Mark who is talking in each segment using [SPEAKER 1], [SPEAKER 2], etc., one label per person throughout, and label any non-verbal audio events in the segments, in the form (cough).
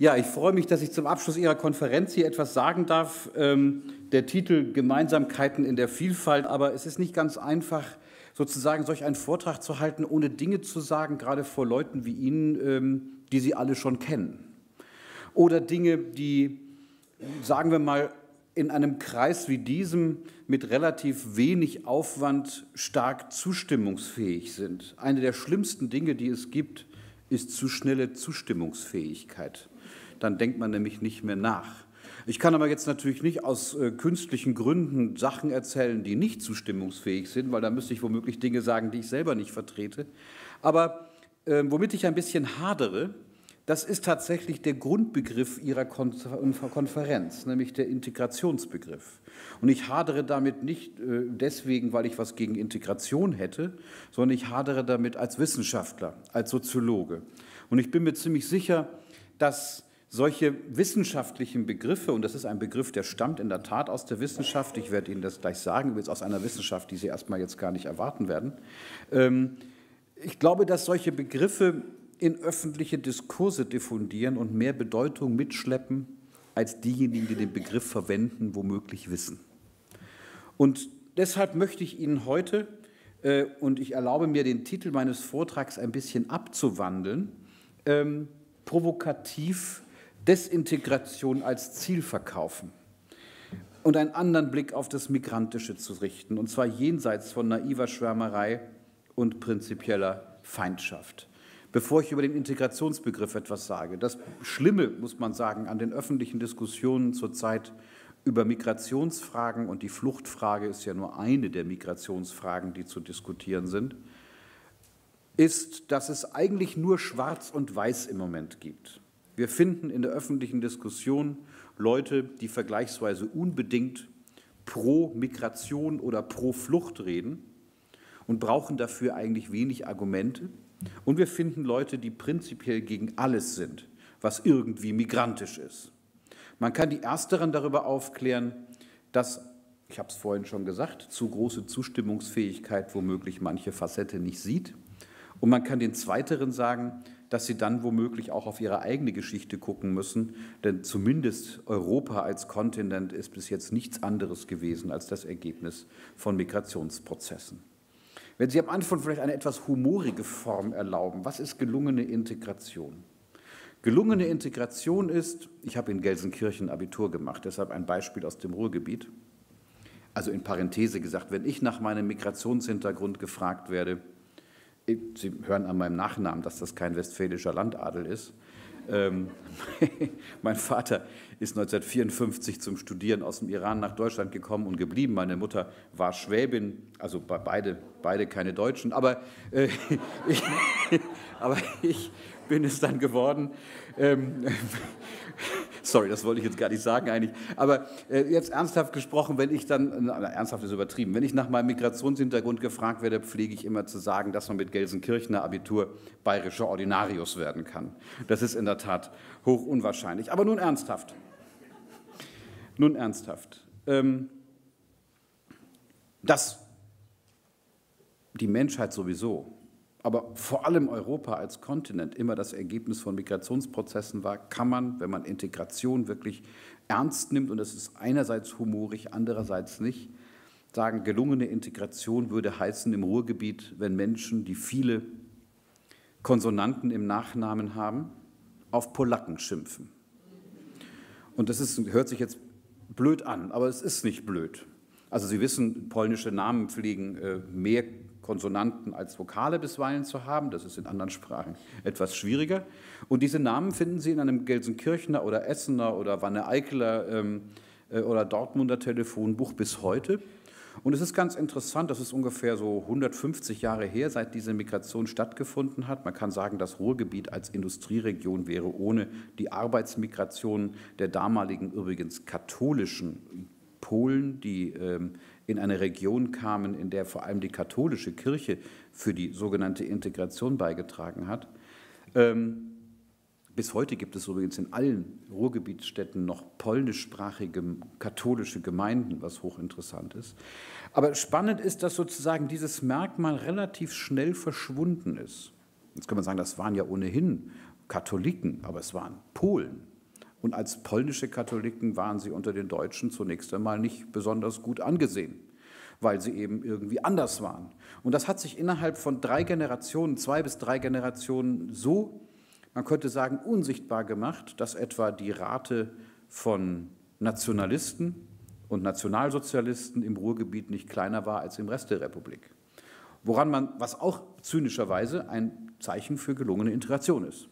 [SPEAKER 1] Ja, ich freue mich, dass ich zum Abschluss Ihrer Konferenz hier etwas sagen darf. Ähm, der Titel Gemeinsamkeiten in der Vielfalt, aber es ist nicht ganz einfach, sozusagen solch einen Vortrag zu halten, ohne Dinge zu sagen, gerade vor Leuten wie Ihnen, ähm, die Sie alle schon kennen. Oder Dinge, die, sagen wir mal, in einem Kreis wie diesem mit relativ wenig Aufwand stark zustimmungsfähig sind. Eine der schlimmsten Dinge, die es gibt, ist zu schnelle Zustimmungsfähigkeit. Dann denkt man nämlich nicht mehr nach. Ich kann aber jetzt natürlich nicht aus äh, künstlichen Gründen Sachen erzählen, die nicht zustimmungsfähig sind, weil da müsste ich womöglich Dinge sagen, die ich selber nicht vertrete. Aber äh, womit ich ein bisschen hadere, das ist tatsächlich der Grundbegriff Ihrer Konferenz, nämlich der Integrationsbegriff. Und ich hadere damit nicht äh, deswegen, weil ich was gegen Integration hätte, sondern ich hadere damit als Wissenschaftler, als Soziologe. Und ich bin mir ziemlich sicher, dass solche wissenschaftlichen Begriffe, und das ist ein Begriff, der stammt in der Tat aus der Wissenschaft, ich werde Ihnen das gleich sagen, übrigens aus einer Wissenschaft, die Sie erstmal jetzt gar nicht erwarten werden. Ähm, ich glaube, dass solche Begriffe in öffentliche Diskurse diffundieren und mehr Bedeutung mitschleppen, als diejenigen, die den Begriff verwenden, womöglich wissen. Und deshalb möchte ich Ihnen heute, äh, und ich erlaube mir den Titel meines Vortrags ein bisschen abzuwandeln, ähm, provokativ Desintegration als Ziel verkaufen und einen anderen Blick auf das Migrantische zu richten, und zwar jenseits von naiver Schwärmerei und prinzipieller Feindschaft. Bevor ich über den Integrationsbegriff etwas sage, das Schlimme, muss man sagen, an den öffentlichen Diskussionen zurzeit über Migrationsfragen und die Fluchtfrage ist ja nur eine der Migrationsfragen, die zu diskutieren sind, ist, dass es eigentlich nur Schwarz und Weiß im Moment gibt. Wir finden in der öffentlichen Diskussion Leute, die vergleichsweise unbedingt pro Migration oder pro Flucht reden und brauchen dafür eigentlich wenig Argumente. Und wir finden Leute, die prinzipiell gegen alles sind, was irgendwie migrantisch ist. Man kann die Ersteren darüber aufklären, dass, ich habe es vorhin schon gesagt, zu große Zustimmungsfähigkeit womöglich manche Facette nicht sieht. Und man kann den Zweiteren sagen, dass sie dann womöglich auch auf ihre eigene Geschichte gucken müssen, denn zumindest Europa als Kontinent ist bis jetzt nichts anderes gewesen als das Ergebnis von Migrationsprozessen. Wenn Sie am Anfang vielleicht eine etwas humorige Form erlauben, was ist gelungene Integration? Gelungene Integration ist, ich habe in Gelsenkirchen Abitur gemacht, deshalb ein Beispiel aus dem Ruhrgebiet. Also in Parenthese gesagt, wenn ich nach meinem Migrationshintergrund gefragt werde, Sie hören an meinem Nachnamen, dass das kein westfälischer Landadel ist, ähm, (laughs) mein Vater ist 1954 zum Studieren aus dem Iran nach Deutschland gekommen und geblieben. Meine Mutter war Schwäbin, also beide, beide keine Deutschen, aber, äh, (laughs) ich, aber ich bin es dann geworden. Ähm, (laughs) Sorry, das wollte ich jetzt gar nicht sagen eigentlich. Aber äh, jetzt ernsthaft gesprochen, wenn ich dann, na, ernsthaft ist übertrieben, wenn ich nach meinem Migrationshintergrund gefragt werde, pflege ich immer zu sagen, dass man mit Gelsenkirchener Abitur bayerischer Ordinarius werden kann. Das ist in der Tat hoch unwahrscheinlich. Aber nun ernsthaft. Nun ernsthaft. Ähm, dass die Menschheit sowieso aber vor allem Europa als Kontinent immer das Ergebnis von Migrationsprozessen war, kann man, wenn man Integration wirklich ernst nimmt, und das ist einerseits humorig, andererseits nicht, sagen, gelungene Integration würde heißen im Ruhrgebiet, wenn Menschen, die viele Konsonanten im Nachnamen haben, auf Polacken schimpfen. Und das ist, hört sich jetzt blöd an, aber es ist nicht blöd. Also Sie wissen, polnische Namen pflegen äh, mehr Konsonanten als Vokale bisweilen zu haben. Das ist in anderen Sprachen etwas schwieriger. Und diese Namen finden Sie in einem Gelsenkirchener oder Essener oder Wanne-Eickeler ähm, äh, oder Dortmunder Telefonbuch bis heute. Und es ist ganz interessant, das ist ungefähr so 150 Jahre her, seit diese Migration stattgefunden hat. Man kann sagen, das Ruhrgebiet als Industrieregion wäre ohne die Arbeitsmigration der damaligen übrigens katholischen Polen, die ähm, in eine Region kamen, in der vor allem die katholische Kirche für die sogenannte Integration beigetragen hat. Ähm, bis heute gibt es übrigens in allen Ruhrgebietsstädten noch polnischsprachige katholische Gemeinden, was hochinteressant ist. Aber spannend ist, dass sozusagen dieses Merkmal relativ schnell verschwunden ist. Jetzt kann man sagen, das waren ja ohnehin Katholiken, aber es waren Polen. Und als polnische Katholiken waren sie unter den Deutschen zunächst einmal nicht besonders gut angesehen, weil sie eben irgendwie anders waren. Und das hat sich innerhalb von drei Generationen, zwei bis drei Generationen so, man könnte sagen, unsichtbar gemacht, dass etwa die Rate von Nationalisten und Nationalsozialisten im Ruhrgebiet nicht kleiner war als im Rest der Republik. Woran man, was auch zynischerweise ein Zeichen für gelungene Integration ist.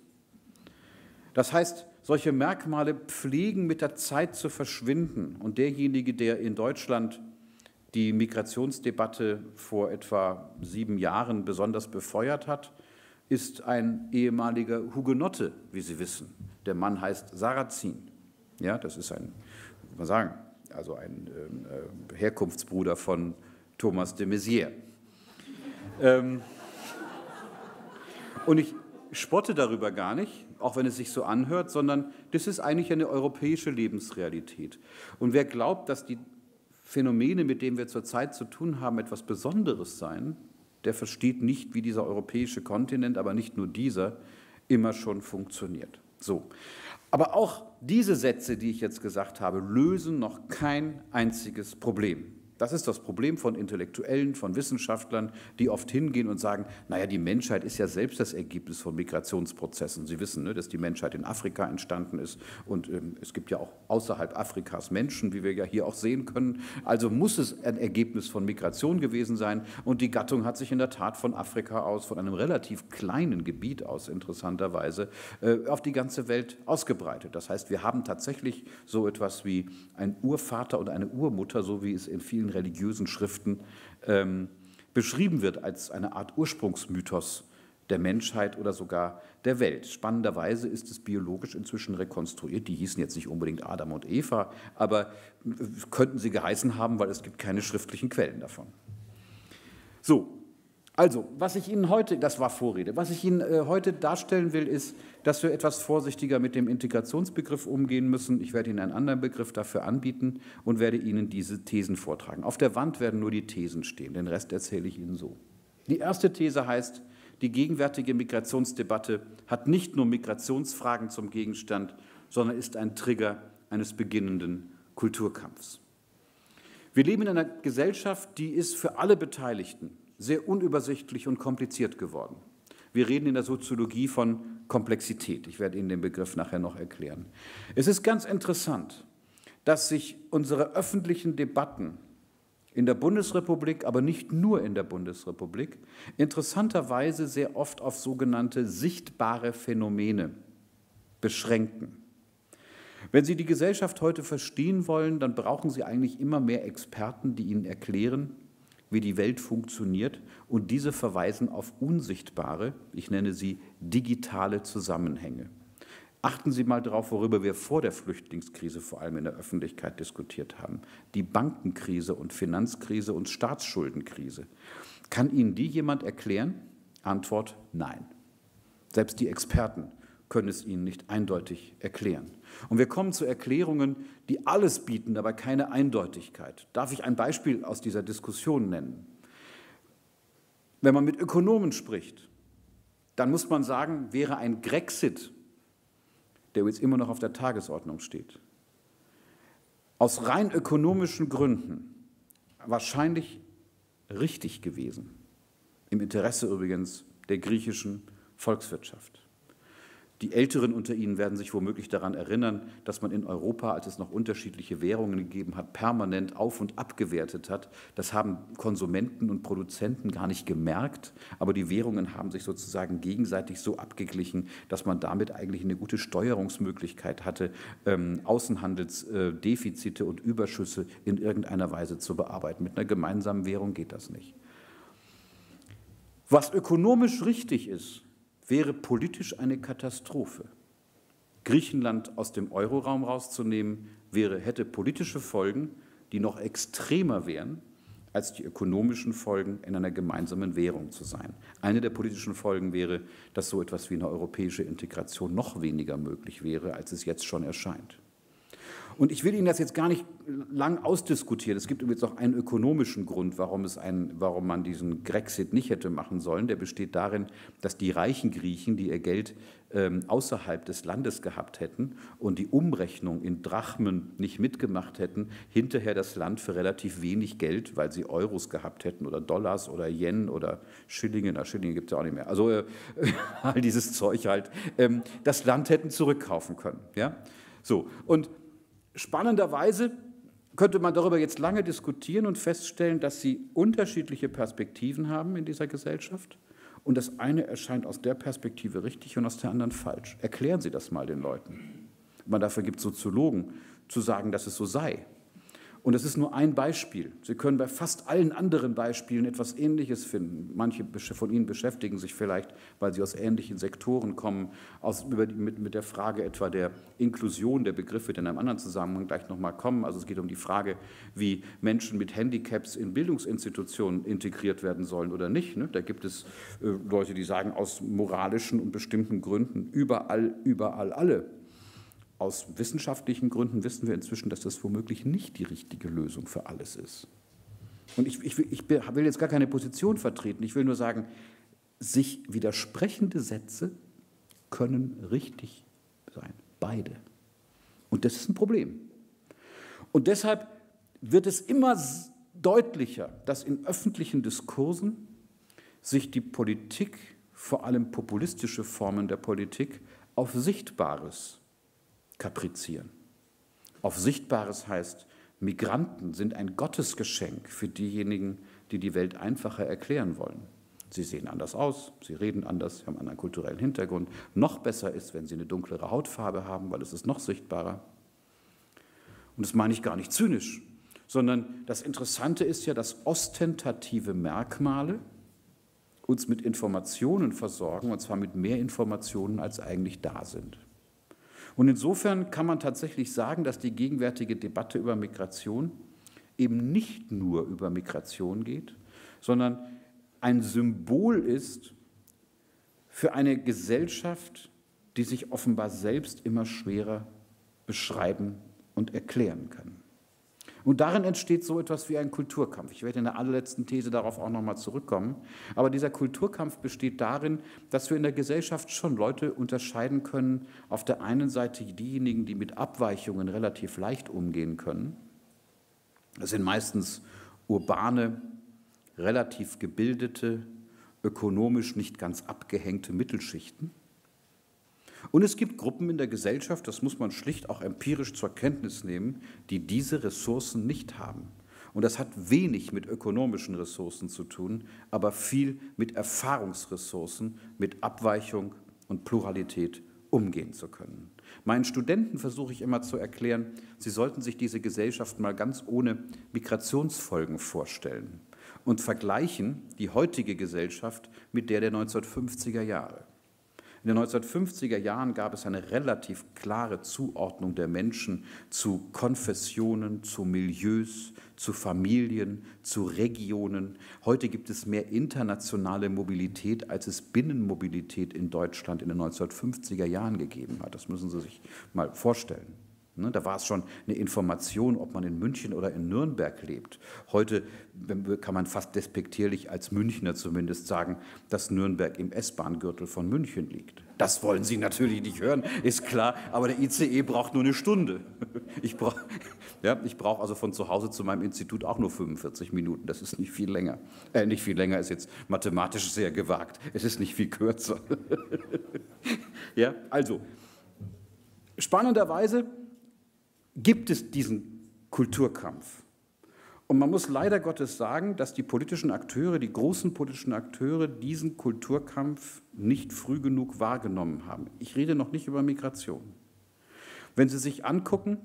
[SPEAKER 1] Das heißt, solche Merkmale pflegen mit der Zeit zu verschwinden. Und derjenige, der in Deutschland die Migrationsdebatte vor etwa sieben Jahren besonders befeuert hat, ist ein ehemaliger Hugenotte, wie Sie wissen. Der Mann heißt Sarrazin. Ja, das ist ein, wie man sagen, also ein äh, Herkunftsbruder von Thomas de Maizière. Ähm, und ich spotte darüber gar nicht, auch wenn es sich so anhört, sondern das ist eigentlich eine europäische Lebensrealität. Und wer glaubt, dass die Phänomene, mit denen wir zurzeit zu tun haben, etwas Besonderes seien, der versteht nicht, wie dieser europäische Kontinent, aber nicht nur dieser, immer schon funktioniert. So. Aber auch diese Sätze, die ich jetzt gesagt habe, lösen noch kein einziges Problem. Das ist das Problem von Intellektuellen, von Wissenschaftlern, die oft hingehen und sagen, naja, die Menschheit ist ja selbst das Ergebnis von Migrationsprozessen. Sie wissen, ne, dass die Menschheit in Afrika entstanden ist und ähm, es gibt ja auch außerhalb Afrikas Menschen, wie wir ja hier auch sehen können. Also muss es ein Ergebnis von Migration gewesen sein und die Gattung hat sich in der Tat von Afrika aus, von einem relativ kleinen Gebiet aus interessanterweise, äh, auf die ganze Welt ausgebreitet. Das heißt, wir haben tatsächlich so etwas wie ein Urvater und eine Urmutter, so wie es in vielen vielen religiösen Schriften ähm, beschrieben wird als eine Art Ursprungsmythos der Menschheit oder sogar der Welt. Spannenderweise ist es biologisch inzwischen rekonstruiert. Die hießen jetzt nicht unbedingt Adam und Eva, aber könnten sie geheißen haben, weil es gibt keine schriftlichen Quellen davon. So, also, was ich Ihnen heute, das war Vorrede, was ich Ihnen äh, heute darstellen will, ist, dass wir etwas vorsichtiger mit dem Integrationsbegriff umgehen müssen. Ich werde Ihnen einen anderen Begriff dafür anbieten und werde Ihnen diese Thesen vortragen. Auf der Wand werden nur die Thesen stehen, den Rest erzähle ich Ihnen so. Die erste These heißt, die gegenwärtige Migrationsdebatte hat nicht nur Migrationsfragen zum Gegenstand, sondern ist ein Trigger eines beginnenden Kulturkampfs. Wir leben in einer Gesellschaft, die ist für alle Beteiligten sehr unübersichtlich und kompliziert geworden. Wir reden in der Soziologie von Komplexität. Ich werde Ihnen den Begriff nachher noch erklären. Es ist ganz interessant, dass sich unsere öffentlichen Debatten in der Bundesrepublik, aber nicht nur in der Bundesrepublik, interessanterweise sehr oft auf sogenannte sichtbare Phänomene beschränken. Wenn Sie die Gesellschaft heute verstehen wollen, dann brauchen Sie eigentlich immer mehr Experten, die Ihnen erklären, wie die Welt funktioniert und diese verweisen auf unsichtbare, ich nenne sie digitale Zusammenhänge. Achten Sie mal darauf, worüber wir vor der Flüchtlingskrise vor allem in der Öffentlichkeit diskutiert haben. Die Bankenkrise und Finanzkrise und Staatsschuldenkrise. Kann Ihnen die jemand erklären? Antwort nein. Selbst die Experten können es Ihnen nicht eindeutig erklären. Und wir kommen zu Erklärungen, die alles bieten, aber keine Eindeutigkeit. Darf ich ein Beispiel aus dieser Diskussion nennen? Wenn man mit Ökonomen spricht, dann muss man sagen, wäre ein Grexit, der jetzt immer noch auf der Tagesordnung steht, aus rein ökonomischen Gründen wahrscheinlich richtig gewesen. Im Interesse übrigens der griechischen Volkswirtschaft. Die Älteren unter Ihnen werden sich womöglich daran erinnern, dass man in Europa, als es noch unterschiedliche Währungen gegeben hat, permanent auf und abgewertet hat. Das haben Konsumenten und Produzenten gar nicht gemerkt, aber die Währungen haben sich sozusagen gegenseitig so abgeglichen, dass man damit eigentlich eine gute Steuerungsmöglichkeit hatte, ähm, Außenhandelsdefizite und Überschüsse in irgendeiner Weise zu bearbeiten. Mit einer gemeinsamen Währung geht das nicht. Was ökonomisch richtig ist, wäre politisch eine Katastrophe. Griechenland aus dem Euroraum rauszunehmen, wäre, hätte politische Folgen, die noch extremer wären, als die ökonomischen Folgen in einer gemeinsamen Währung zu sein. Eine der politischen Folgen wäre, dass so etwas wie eine europäische Integration noch weniger möglich wäre, als es jetzt schon erscheint. Und ich will Ihnen das jetzt gar nicht lang ausdiskutieren. Es gibt übrigens auch einen ökonomischen Grund, warum, es ein, warum man diesen Grexit nicht hätte machen sollen. Der besteht darin, dass die reichen Griechen, die ihr Geld ähm, außerhalb des Landes gehabt hätten und die Umrechnung in Drachmen nicht mitgemacht hätten, hinterher das Land für relativ wenig Geld, weil sie Euros gehabt hätten oder Dollars oder Yen oder Schillinge, na Schillinge gibt es ja auch nicht mehr, also äh, (laughs) all dieses Zeug halt, ähm, das Land hätten zurückkaufen können. Ja? So, und Spannenderweise könnte man darüber jetzt lange diskutieren und feststellen, dass sie unterschiedliche Perspektiven haben in dieser Gesellschaft. Und das eine erscheint aus der Perspektive richtig und aus der anderen falsch. Erklären Sie das mal den Leuten. Man dafür gibt Soziologen zu sagen, dass es so sei. Und es ist nur ein Beispiel. Sie können bei fast allen anderen Beispielen etwas Ähnliches finden. Manche von Ihnen beschäftigen sich vielleicht, weil sie aus ähnlichen Sektoren kommen, aus, mit, mit, der Frage etwa der Inklusion der Begriffe, die in einem anderen Zusammenhang gleich nochmal kommen. Also es geht um die Frage, wie Menschen mit Handicaps in Bildungsinstitutionen integriert werden sollen oder nicht. Ne? Da gibt es äh, Leute, die sagen, aus moralischen und bestimmten Gründen überall, überall alle. Aus wissenschaftlichen Gründen wissen wir inzwischen, dass das womöglich nicht die richtige Lösung für alles ist. Und ich, ich, ich will jetzt gar keine Position vertreten, ich will nur sagen, sich widersprechende Sätze können richtig sein, beide. Und das ist ein Problem. Und deshalb wird es immer deutlicher, dass in öffentlichen Diskursen sich die Politik, vor allem populistische Formen der Politik, auf Sichtbares kaprizieren. Auf Sichtbares heißt, Migranten sind ein Gottesgeschenk für diejenigen, die die Welt einfacher erklären wollen. Sie sehen anders aus, sie reden anders, haben einen anderen kulturellen Hintergrund. Noch besser ist, wenn sie eine dunklere Hautfarbe haben, weil es ist noch sichtbarer. Und das meine ich gar nicht zynisch, sondern das Interessante ist ja, dass ostentative Merkmale uns mit Informationen versorgen, und zwar mit mehr Informationen, als eigentlich da sind. Und insofern kann man tatsächlich sagen, dass die gegenwärtige Debatte über Migration eben nicht nur über Migration geht, sondern ein Symbol ist für eine Gesellschaft, die sich offenbar selbst immer schwerer beschreiben und erklären kann. Und darin entsteht so etwas wie ein Kulturkampf. Ich werde in der allerletzten These darauf auch nochmal zurückkommen. Aber dieser Kulturkampf besteht darin, dass wir in der Gesellschaft schon Leute unterscheiden können. Auf der einen Seite diejenigen, die mit Abweichungen relativ leicht umgehen können. Das sind meistens urbane, relativ gebildete, ökonomisch nicht ganz abgehängte Mittelschichten. Und es gibt Gruppen in der Gesellschaft, das muss man schlicht auch empirisch zur Kenntnis nehmen, die diese Ressourcen nicht haben. Und das hat wenig mit ökonomischen Ressourcen zu tun, aber viel mit Erfahrungsressourcen, mit Abweichung und Pluralität umgehen zu können. Meinen Studenten versuche ich immer zu erklären, sie sollten sich diese Gesellschaft mal ganz ohne Migrationsfolgen vorstellen und vergleichen die heutige Gesellschaft mit der der 1950er Jahre. In den 1950er Jahren gab es eine relativ klare Zuordnung der Menschen zu Konfessionen, zu Milieus, zu Familien, zu Regionen. Heute gibt es mehr internationale Mobilität, als es Binnenmobilität in Deutschland in den 1950er Jahren gegeben hat. Das müssen Sie sich mal vorstellen. Ne, da war es schon eine Information, ob man in München oder in Nürnberg lebt. Heute kann man fast despektierlich als Münchner zumindest sagen, dass Nürnberg im S-Bahn-Gürtel von München liegt. Das wollen Sie natürlich nicht hören, ist klar, aber der ICE braucht nur eine Stunde. (laughs) (laughs) Ich brauche ja, brauch also von zu Hause zu meinem Institut auch nur 45 Minuten. Das ist nicht viel länger. Äh, nicht viel länger ist jetzt mathematisch sehr gewagt. Es ist nicht viel kürzer. (laughs) ja, also, spannenderweise gibt es diesen Kulturkampf. Und man muss leider Gottes sagen, dass die politischen Akteure, die großen politischen Akteure, diesen Kulturkampf nicht früh genug wahrgenommen haben. Ich rede noch nicht über Migration. Wenn Sie sich angucken,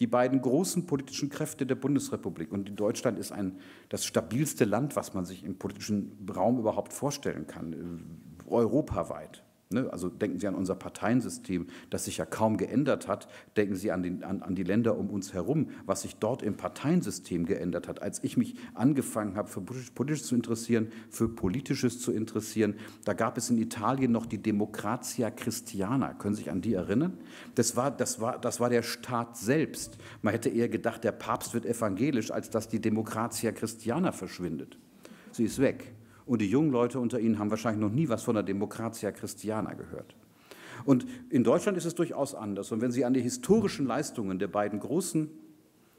[SPEAKER 1] die beiden großen politischen Kräfte der Bundesrepublik, und Deutschland ist ein, das stabilste Land, was man sich im politischen Raum überhaupt vorstellen kann, europaweit. Ne? Also denken Sie an unser Parteiensystem, das sich ja kaum geändert hat. Denken Sie an, den, an, an, die Länder um uns herum, was sich dort im Parteiensystem geändert hat. Als ich mich angefangen habe, für Politisches zu interessieren, für Politisches zu interessieren, da gab es in Italien noch die Democrazia Christiana. Können Sie sich an die erinnern? Das war, das, war, das war der Staat selbst. Man hätte eher gedacht, der Papst wird evangelisch, als dass die Democrazia Christiana verschwindet. Sie ist weg. Und die jungen Leute unter Ihnen haben wahrscheinlich noch nie was von der Demokratia Christiana gehört. Und in Deutschland ist es durchaus anders. Und wenn Sie an die historischen Leistungen der beiden großen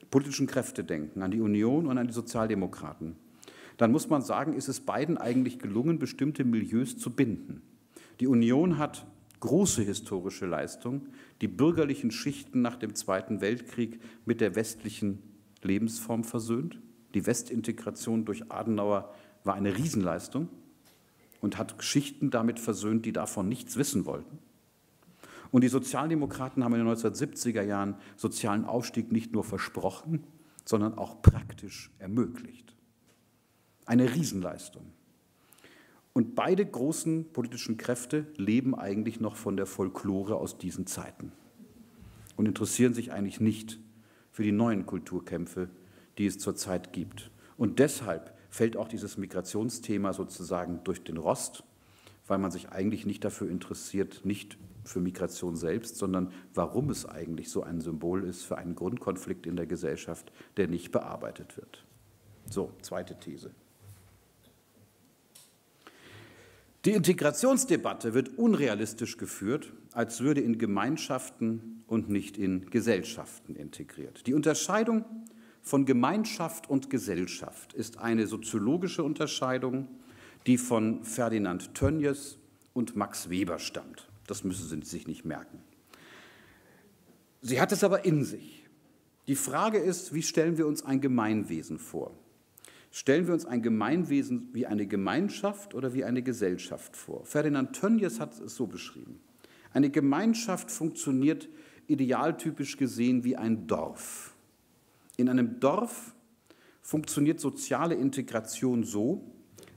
[SPEAKER 1] politischen Kräfte denken, an die Union und an die Sozialdemokraten, dann muss man sagen, ist es beiden eigentlich gelungen, bestimmte Milieus zu binden. Die Union hat große historische Leistung, die bürgerlichen Schichten nach dem Zweiten Weltkrieg mit der westlichen Lebensform versöhnt, die Westintegration durch Adenauer war eine Riesenleistung und hat Schichten damit versöhnt, die davon nichts wissen wollten. Und die Sozialdemokraten haben in den 1970er Jahren sozialen Aufstieg nicht nur versprochen, sondern auch praktisch ermöglicht. Eine Riesenleistung. Und beide großen politischen Kräfte leben eigentlich noch von der Folklore aus diesen Zeiten und interessieren sich eigentlich nicht für die neuen Kulturkämpfe, die es zurzeit gibt. Und deshalb fällt auch dieses Migrationsthema sozusagen durch den Rost, weil man sich eigentlich nicht dafür interessiert, nicht für Migration selbst, sondern warum es eigentlich so ein Symbol ist für einen Grundkonflikt in der Gesellschaft, der nicht bearbeitet wird. So, zweite These. Die Integrationsdebatte wird unrealistisch geführt, als würde in Gemeinschaften und nicht in Gesellschaften integriert. Die Unterscheidung von Gemeinschaft und Gesellschaft ist eine soziologische Unterscheidung, die von Ferdinand Tönnies und Max Weber stammt. Das müssen Sie sich nicht merken. Sie hat es aber in sich. Die Frage ist, wie stellen wir uns ein Gemeinwesen vor? Stellen wir uns ein Gemeinwesen wie eine Gemeinschaft oder wie eine Gesellschaft vor? Ferdinand Tönnies hat es so beschrieben. Eine Gemeinschaft funktioniert idealtypisch gesehen wie ein Dorf. In einem Dorf funktioniert soziale Integration so,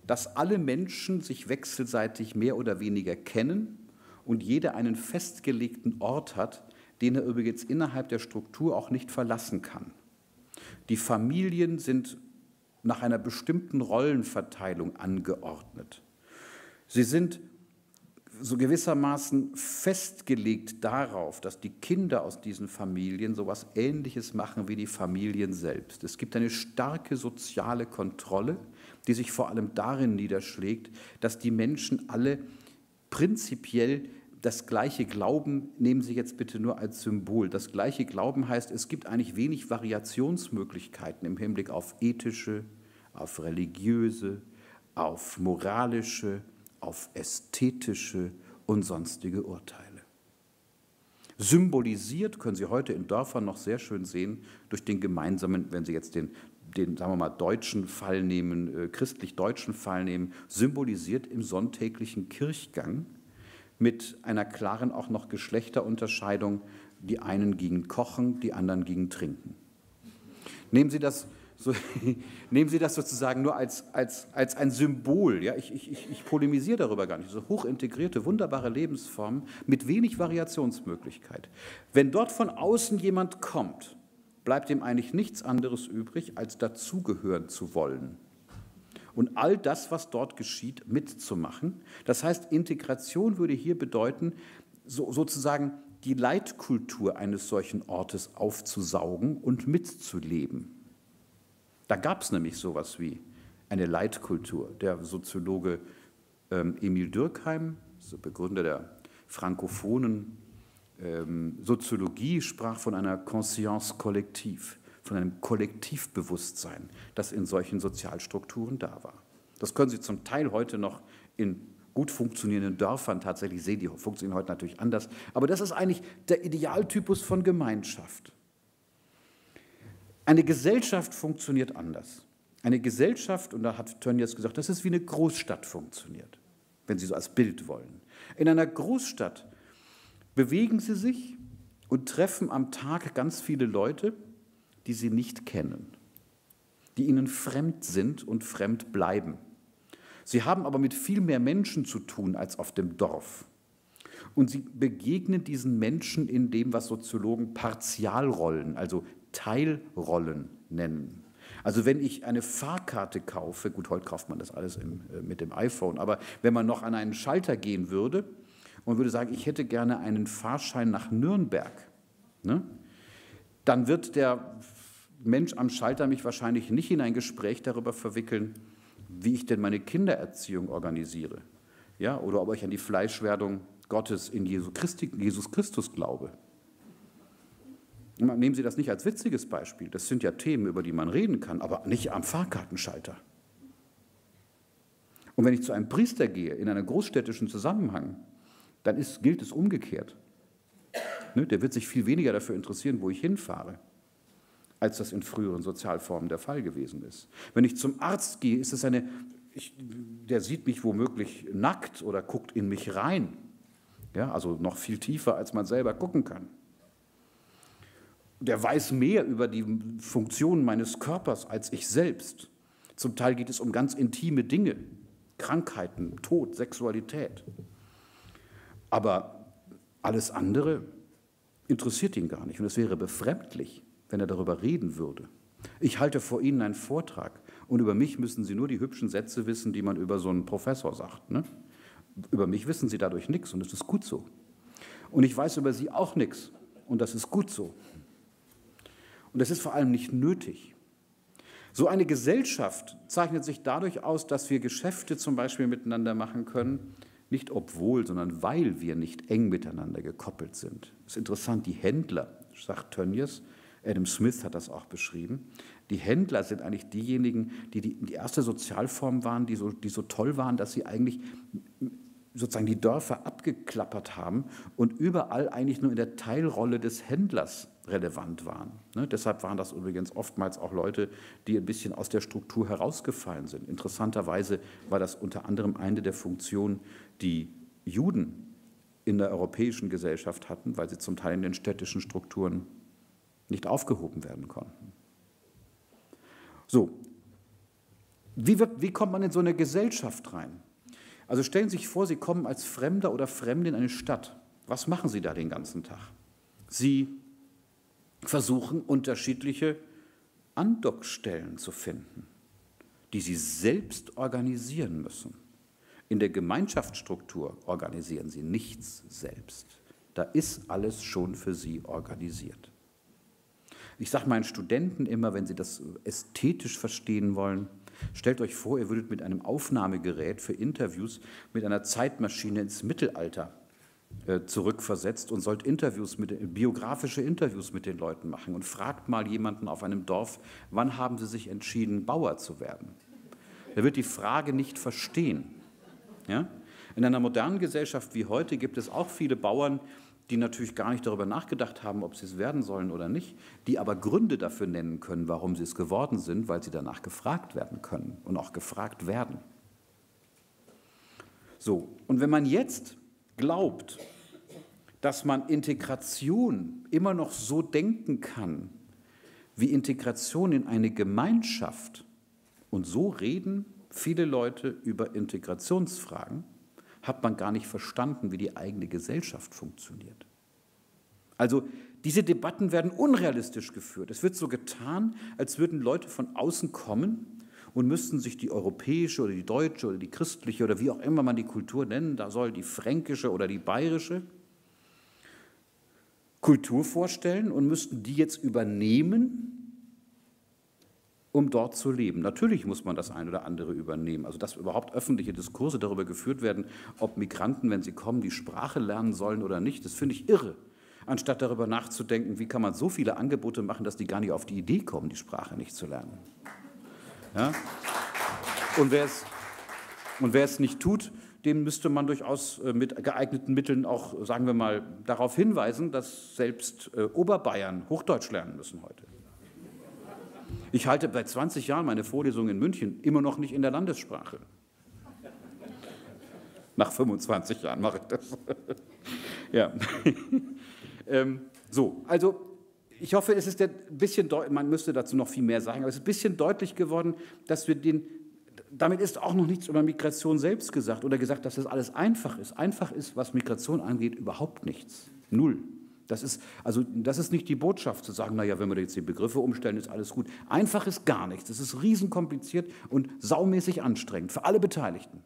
[SPEAKER 1] dass alle Menschen sich wechselseitig mehr oder weniger kennen und jeder einen festgelegten Ort hat, den er übrigens innerhalb der Struktur auch nicht verlassen kann. Die Familien sind nach einer bestimmten Rollenverteilung angeordnet. Sie sind so gewissermaßen festgelegt darauf, dass die Kinder aus diesen Familien so etwas Ähnliches machen wie die Familien selbst. Es gibt eine starke soziale Kontrolle, die sich vor allem darin niederschlägt, dass die Menschen alle prinzipiell das gleiche Glauben, nehmen Sie jetzt bitte nur als Symbol, das gleiche Glauben heißt, es gibt eigentlich wenig Variationsmöglichkeiten im Hinblick auf ethische, auf religiöse, auf moralische, auf ästhetische und sonstige Urteile. Symbolisiert können Sie heute in Dörfern noch sehr schön sehen durch den gemeinsamen, wenn Sie jetzt den, den sagen wir mal, deutschen Fall nehmen, äh, christlich-deutschen Fall nehmen, symbolisiert im sonntäglichen Kirchgang mit einer klaren auch noch Geschlechterunterscheidung. Die einen gegen Kochen, die anderen gegen Trinken. Nehmen Sie das so, (laughs) nehmen Sie das sozusagen nur als, als, als ein Symbol. Ja? Ich, ich, ich polemisiere darüber gar nicht. So hochintegrierte, wunderbare Lebensformen mit wenig Variationsmöglichkeit. Wenn dort von außen jemand kommt, bleibt ihm eigentlich nichts anderes übrig, als dazugehören zu wollen. Und all das, was dort geschieht, mitzumachen. Das heißt, Integration würde hier bedeuten, so, sozusagen die Leitkultur eines solchen Ortes aufzusaugen und mitzuleben. Da gab es nämlich sowas wie eine Leitkultur. Der Soziologe ähm, Emil Dürkheim, Begründer der frankophonen ähm, Soziologie, sprach von einer Conscience collective, von einem Kollektivbewusstsein, das in solchen Sozialstrukturen da war. Das können Sie zum Teil heute noch in gut funktionierenden Dörfern tatsächlich sehen. Die funktionieren heute natürlich anders. Aber das ist eigentlich der Idealtypus von Gemeinschaft. Eine Gesellschaft funktioniert anders. Eine Gesellschaft, und da hat Tönnies gesagt, das ist wie eine Großstadt funktioniert, wenn Sie so als Bild wollen. In einer Großstadt bewegen Sie sich und treffen am Tag ganz viele Leute, die Sie nicht kennen, die Ihnen fremd sind und fremd bleiben. Sie haben aber mit viel mehr Menschen zu tun als auf dem Dorf. Und sie begegnen diesen Menschen in dem, was Soziologen Partialrollen, also Teilrollen nennen. Also wenn ich eine Fahrkarte kaufe, gut, heute kauft man das alles im, äh, mit dem iPhone, aber wenn man noch an einen Schalter gehen würde und würde sagen, ich hätte gerne einen Fahrschein nach Nürnberg, ne, dann wird der Mensch am Schalter mich wahrscheinlich nicht in ein Gespräch darüber verwickeln, wie ich denn meine Kindererziehung organisiere. Ja, oder ob ich an die Fleischwerdung Gottes in Jesus, Christus glaube. Nehmen Sie das nicht als witziges Beispiel. Das sind ja Themen, über die man reden kann, aber nicht am Fahrkartenschalter. Und wenn ich zu einem Priester gehe, in einem großstädtischen Zusammenhang, dann ist, gilt es umgekehrt. Ne, der wird sich viel weniger dafür interessieren, wo ich hinfahre, als das in früheren Sozialformen der Fall gewesen ist. Wenn ich zum Arzt gehe, ist es eine, ich, der sieht mich womöglich nackt oder guckt in mich rein. Ja, also noch viel tiefer, als man selber gucken kann der weiß mehr über die Funktionen meines Körpers als ich selbst. Zum Teil geht es um ganz intime Dinge, Krankheiten, Tod, Sexualität. Aber alles andere interessiert ihn gar nicht. Und es wäre befremdlich, wenn er darüber reden würde. Ich halte vor Ihnen einen Vortrag und über mich müssen Sie nur die hübschen Sätze wissen, die man über so einen Professor sagt. Ne? Über mich wissen Sie dadurch nichts und das ist gut so. Und ich weiß über Sie auch nichts und das ist gut so. Und das ist vor allem nicht nötig. So eine Gesellschaft zeichnet sich dadurch aus, dass wir Geschäfte zum Beispiel miteinander machen können, nicht obwohl, sondern weil wir nicht eng miteinander gekoppelt sind. Das ist interessant, die Händler, sagt Tönnies, Adam Smith hat das auch beschrieben, die Händler sind eigentlich diejenigen, die die, die erste Sozialform waren, die so, die so toll waren, dass sie eigentlich sozusagen die Dörfer abgeklappert haben und überall eigentlich nur in der Teilrolle des Händlers relevant waren. Ne? Deshalb waren das übrigens oftmals auch Leute, die ein bisschen aus der Struktur herausgefallen sind. Interessanterweise war das unter anderem eine der Funktionen, die Juden in der europäischen Gesellschaft hatten, weil sie zum Teil in den städtischen Strukturen nicht aufgehoben werden konnten. So, wie, wird, wie kommt man in so eine Gesellschaft rein? Also stellen Sie sich vor, Sie kommen als Fremder oder Fremde in eine Stadt. Was machen Sie da den ganzen Tag? Sie versuchen, unterschiedliche Andockstellen zu finden, die sie selbst organisieren müssen. In der Gemeinschaftsstruktur organisieren sie nichts selbst. Da ist alles schon für sie organisiert. Ich sage meinen Studenten immer, wenn sie das ästhetisch verstehen wollen, stellt euch vor, ihr würdet mit einem Aufnahmegerät für Interviews mit einer Zeitmaschine ins Mittelalter äh, zurückversetzt und sollt Interviews mit, biografische Interviews mit den Leuten machen und fragt mal jemanden auf einem Dorf, wann haben sie sich entschieden, Bauer zu werden? Er wird die Frage nicht verstehen. Ja? In einer modernen Gesellschaft wie heute gibt es auch viele Bauern, die natürlich gar nicht darüber nachgedacht haben, ob sie es werden sollen oder nicht, die aber Gründe dafür nennen können, warum sie es geworden sind, weil sie danach gefragt werden können und auch gefragt werden. So, und wenn man jetzt glaubt, dass man Integration immer noch so denken kann, wie Integration in eine Gemeinschaft, und so reden viele Leute über Integrationsfragen, hat man gar nicht verstanden, wie die eigene Gesellschaft funktioniert. Also diese Debatten werden unrealistisch geführt. Es wird so getan, als würden Leute von außen kommen und müssten sich die europäische oder die deutsche oder die christliche oder wie auch immer man die Kultur nennen, da soll die fränkische oder die bayerische Kultur vorstellen und müssten die jetzt übernehmen, um dort zu leben. Natürlich muss man das eine oder andere übernehmen. Also dass überhaupt öffentliche Diskurse darüber geführt werden, ob Migranten, wenn sie kommen, die Sprache lernen sollen oder nicht, das finde ich irre. Anstatt darüber nachzudenken, wie kann man so viele Angebote machen, dass die gar nicht auf die Idee kommen, die Sprache nicht zu lernen. Ja? Und, wer es, und wer es nicht tut, dem müsste man durchaus äh, mit geeigneten Mitteln auch, sagen wir mal, darauf hinweisen, dass selbst äh, Oberbayern Hochdeutsch lernen müssen heute. Ich halte seit 20 Jahren meine Vorlesung in München immer noch nicht in der Landessprache. Nach 25 Jahren mache ich das. (laughs) ja. (laughs) ähm, so, also ich hoffe, es ist ein bisschen, man müsste dazu noch viel mehr sagen, aber es ist ein bisschen deutlich geworden, dass wir den, damit ist auch noch nichts über Migration selbst gesagt oder gesagt, dass das alles einfach ist. Einfach ist, was Migration angeht, überhaupt nichts. Null. Das ist, also, das ist nicht die Botschaft zu sagen, naja, wenn wir jetzt die Begriffe umstellen, ist alles gut. Einfach ist gar nichts. Es ist riesenkompliziert und saumäßig anstrengend für alle Beteiligten.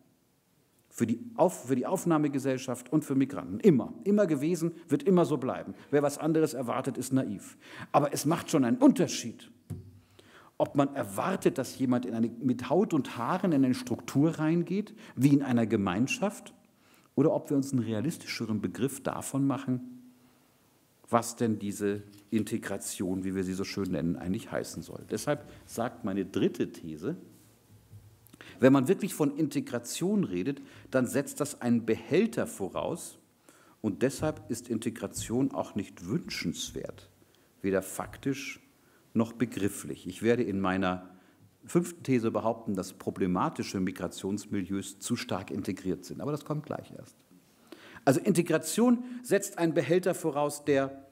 [SPEAKER 1] Für die, Auf, für die Aufnahmegesellschaft und für Migranten. Immer. Immer gewesen, wird immer so bleiben. Wer was anderes erwartet, ist naiv. Aber es macht schon einen Unterschied, ob man erwartet, dass jemand in eine, mit Haut und Haaren in eine Struktur reingeht, wie in einer Gemeinschaft, oder ob wir uns einen realistischeren Begriff davon machen, was denn diese Integration, wie wir sie so schön nennen, eigentlich heißen soll. Deshalb sagt meine dritte These, wenn man wirklich von Integration redet, dann setzt das einen Behälter voraus und deshalb ist Integration auch nicht wünschenswert, weder faktisch noch begrifflich. Ich werde in meiner fünften These behaupten, dass problematische Migrationsmilieus zu stark integriert sind, aber das kommt gleich erst. Also Integration setzt einen Behälter voraus, der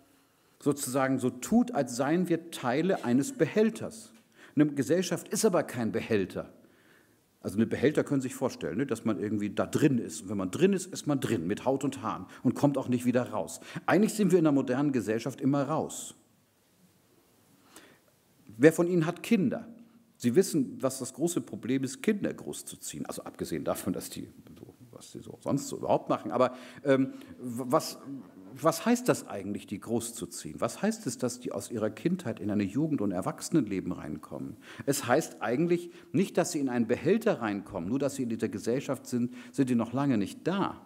[SPEAKER 1] sozusagen so tut, als seien wir Teile eines Behälters. Eine Gesellschaft ist aber kein Behälter. Also eine Behälter können Sie sich vorstellen, ne, dass man irgendwie da drin ist. Und wenn man drin ist, ist man drin mit Haut und Haaren und kommt auch nicht wieder raus. Eigentlich sind wir in der modernen Gesellschaft immer raus. Wer von Ihnen hat Kinder? Sie wissen, was das große Problem ist, Kinder großzuziehen. Also abgesehen davon, dass die was sie so sonst so überhaupt machen. Aber ähm, was, was heißt das eigentlich, die großzuziehen? Was heißt es, dass die aus ihrer Kindheit in eine Jugend- und Erwachsenenleben reinkommen? Es heißt eigentlich nicht, dass sie in einen Behälter reinkommen, nur dass sie in dieser Gesellschaft sind, sind die noch lange nicht da,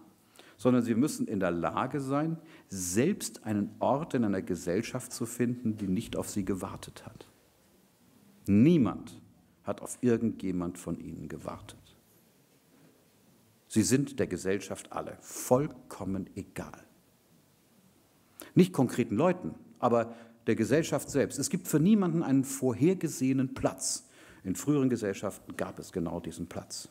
[SPEAKER 1] sondern sie müssen in der Lage sein, selbst einen Ort in einer Gesellschaft zu finden, die nicht auf sie gewartet hat. Niemand hat auf irgendjemand von ihnen gewartet. Sie sind der Gesellschaft alle vollkommen egal. Nicht konkreten Leuten, aber der Gesellschaft selbst. Es gibt für niemanden einen vorhergesehenen Platz. In früheren Gesellschaften gab es genau diesen Platz.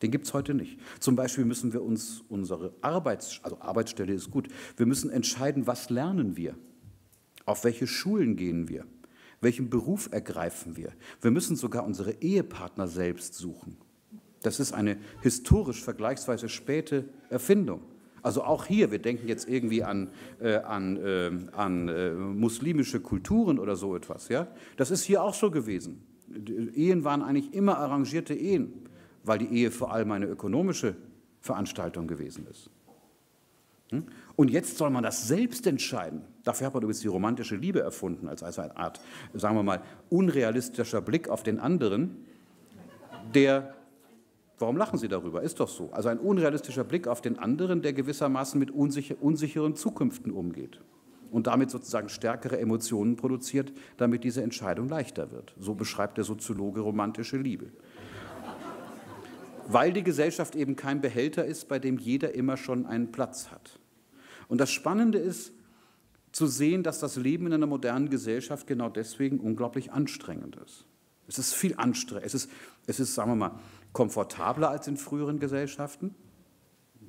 [SPEAKER 1] Den gibt es heute nicht. Zum Beispiel müssen wir uns unsere Arbeits, also Arbeitsstelle ist gut, wir müssen entscheiden, was lernen wir, auf welche Schulen gehen wir, welchen Beruf ergreifen wir. Wir müssen sogar unsere Ehepartner selbst suchen. Das ist eine historisch vergleichsweise späte Erfindung. Also auch hier, wir denken jetzt irgendwie an, äh, an, äh, an äh, muslimische Kulturen oder so etwas. Ja? Das ist hier auch so gewesen. Die Ehen waren eigentlich immer arrangierte Ehen, weil die Ehe vor allem eine ökonomische Veranstaltung gewesen ist. Hm? Und jetzt soll man das selbst entscheiden. Dafür hat man übrigens die romantische Liebe erfunden, als eine Art, sagen wir mal, unrealistischer Blick auf den anderen, der Warum lachen Sie darüber? Ist doch so. Also ein unrealistischer Blick auf den anderen, der gewissermaßen mit unsicher, unsicheren Zukünften umgeht und damit sozusagen stärkere Emotionen produziert, damit diese Entscheidung leichter wird. So beschreibt der Soziologe romantische Liebe. Weil die Gesellschaft eben kein Behälter ist, bei dem jeder immer schon einen Platz hat. Und das Spannende ist zu sehen, dass das Leben in einer modernen Gesellschaft genau deswegen unglaublich anstrengend ist. Es ist viel anstrengend. Es ist, es ist, sagen wir mal, komfortabler als in früheren Gesellschaften,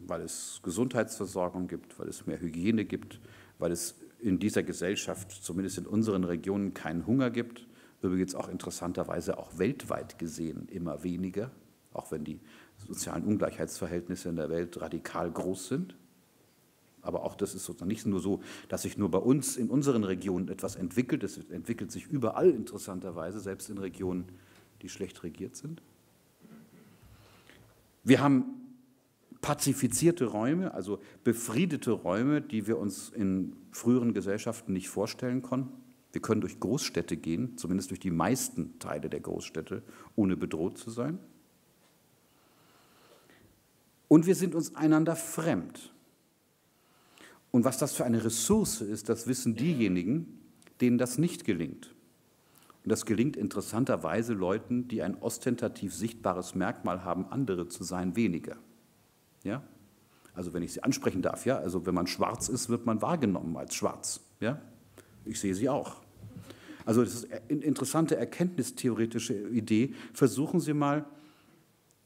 [SPEAKER 1] weil es Gesundheitsversorgung gibt, weil es mehr Hygiene gibt, weil es in dieser Gesellschaft, zumindest in unseren Regionen, keinen Hunger gibt. Übrigens auch interessanterweise auch weltweit gesehen immer weniger, auch wenn die sozialen Ungleichheitsverhältnisse in der Welt radikal groß sind. Aber auch das ist sozusagen nicht nur so, dass sich nur bei uns in unseren Regionen etwas entwickelt. Es entwickelt sich überall interessanterweise, selbst in Regionen, die schlecht regiert sind. Wir haben pazifizierte Räume, also befriedete Räume, die wir uns in früheren Gesellschaften nicht vorstellen konnten. Wir können durch Großstädte gehen, zumindest durch die meisten Teile der Großstädte, ohne bedroht zu sein. Und wir sind uns einander fremd. Und was das für eine Ressource ist, das wissen diejenigen, denen das nicht gelingt. Und das gelingt interessanterweise Leuten, die ein ostentativ sichtbares Merkmal haben, andere zu sein, weniger. Ja? Also wenn ich sie ansprechen darf, ja, also wenn man schwarz ist, wird man wahrgenommen als schwarz. Ja? Ich sehe sie auch. Also das ist eine interessante erkenntnistheoretische Idee. Versuchen Sie mal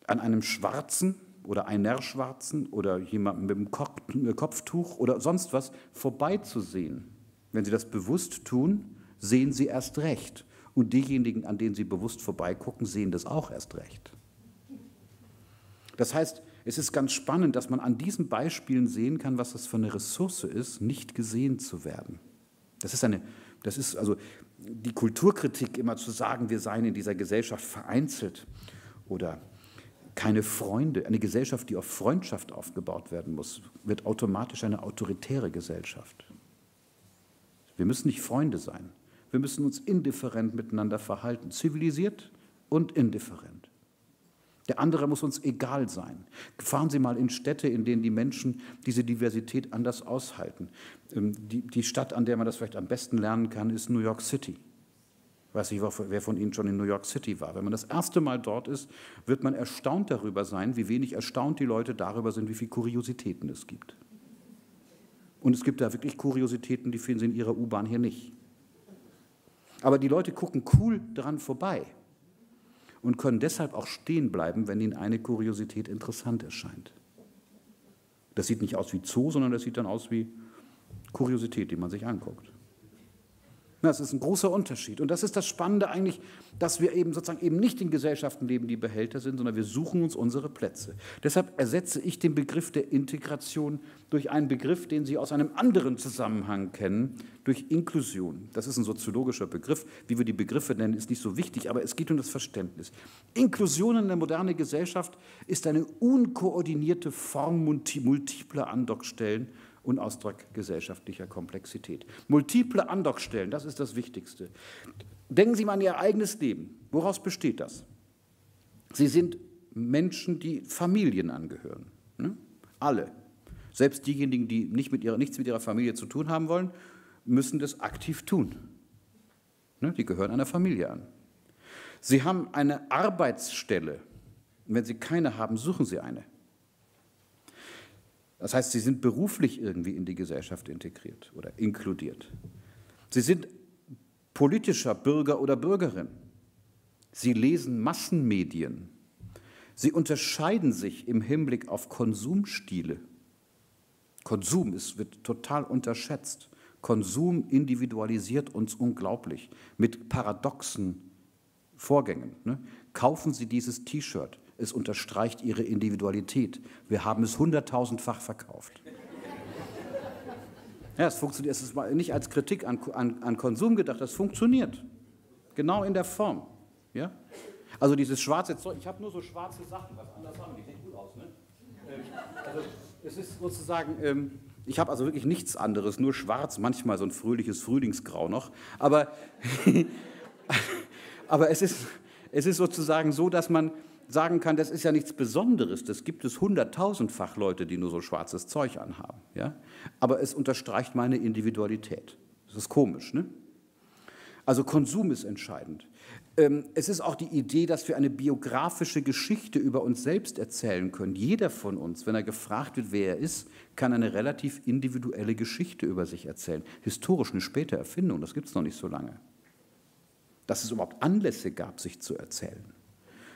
[SPEAKER 1] an einem Schwarzen oder einer Schwarzen oder jemandem mit dem Kopftuch oder sonst was vorbeizusehen. Wenn Sie das bewusst tun, sehen Sie erst recht Und diejenigen, an denen sie bewusst vorbeigucken, sehen das auch erst recht. Das heißt, es ist ganz spannend, dass man an diesen Beispielen sehen kann, was das für eine Ressource ist, nicht gesehen zu werden. Das ist eine, das ist also die Kulturkritik immer zu sagen, wir seien in dieser Gesellschaft vereinzelt oder keine Freunde. Eine Gesellschaft, die auf Freundschaft aufgebaut werden muss, wird automatisch eine autoritäre Gesellschaft. Wir müssen nicht Freunde sein. Wir müssen uns indifferent miteinander verhalten, zivilisiert und indifferent. Der andere muss uns egal sein. Fahren Sie mal in Städte, in denen die Menschen diese Diversität anders aushalten. Ähm, die, die Stadt, an der man das vielleicht am besten lernen kann, ist New York City. Ich weiß nicht, wer von Ihnen schon in New York City war. Wenn man das erste Mal dort ist, wird man erstaunt darüber sein, wie wenig erstaunt die Leute darüber sind, wie viele Kuriositäten es gibt. Und es gibt da wirklich Kuriositäten, die finden Sie in Ihrer U-Bahn hier nicht. Aber die Leute gucken cool dran vorbei und können deshalb auch stehen bleiben, wenn ihnen eine Kuriosität interessant erscheint. Das sieht nicht aus wie Zoo, sondern das sieht dann aus wie Kuriosität, die man sich anguckt. Das ist ein großer Unterschied. Und das ist das Spannende eigentlich, dass wir eben sozusagen eben nicht in Gesellschaften leben, die Behälter sind, sondern wir suchen uns unsere Plätze. Deshalb ersetze ich den Begriff der Integration durch einen Begriff, den Sie aus einem anderen Zusammenhang kennen, durch Inklusion. Das ist ein soziologischer Begriff. Wie wir die Begriffe nennen, ist nicht so wichtig, aber es geht um das Verständnis. Inklusion in der modernen Gesellschaft ist eine unkoordinierte Form multipler Andockstellen und Ausdruck gesellschaftlicher Komplexität. Multiple Andockstellen, das ist das Wichtigste. Denken Sie mal an Ihr eigenes Leben. Woraus besteht das? Sie sind Menschen, die Familien angehören. Ne? Alle. Selbst diejenigen, die nicht mit ihrer, nichts mit ihrer Familie zu tun haben wollen, müssen das aktiv tun. Ne? Die gehören einer Familie an. Sie haben eine Arbeitsstelle. Wenn Sie keine haben, suchen Sie eine. Das heißt, sie sind beruflich irgendwie in die Gesellschaft integriert oder inkludiert. Sie sind politischer Bürger oder Bürgerin. Sie lesen Massenmedien. Sie unterscheiden sich im Hinblick auf Konsumstile. Konsum ist, wird total unterschätzt. Konsum individualisiert uns unglaublich mit paradoxen Vorgängen. Ne? Kaufen Sie dieses T-Shirt es unterstreicht ihre Individualität. Wir haben es hunderttausendfach verkauft. (laughs) Ja, es funktioniert. Es ist nicht als Kritik an, an, an Konsum gedacht, das funktioniert. Genau in der Form. Ja? Also dieses schwarze Zeug, ich habe nur so schwarze Sachen, was anders haben, die sehen gut aus. Ne? Ähm, also es ist sozusagen, ähm, ich habe also wirklich nichts anderes, nur schwarz, manchmal so ein fröhliches Frühlingsgrau noch. Aber, (laughs) aber es, ist, es ist sozusagen so, dass man sagen kann, das ist ja nichts Besonderes, das gibt es hunderttausendfach Leute, die nur so schwarzes Zeug anhaben. Ja? Aber es unterstreicht meine Individualität. Das ist komisch, ne? Also Konsum ist entscheidend. Ähm, es ist auch die Idee, dass wir eine biografische Geschichte über uns selbst erzählen können. Jeder von uns, wenn er gefragt wird, wer er ist, kann eine relativ individuelle Geschichte über sich erzählen. Historisch eine späte Erfindung, das gibt es noch nicht so lange. Dass es überhaupt Anlässe gab, sich zu erzählen.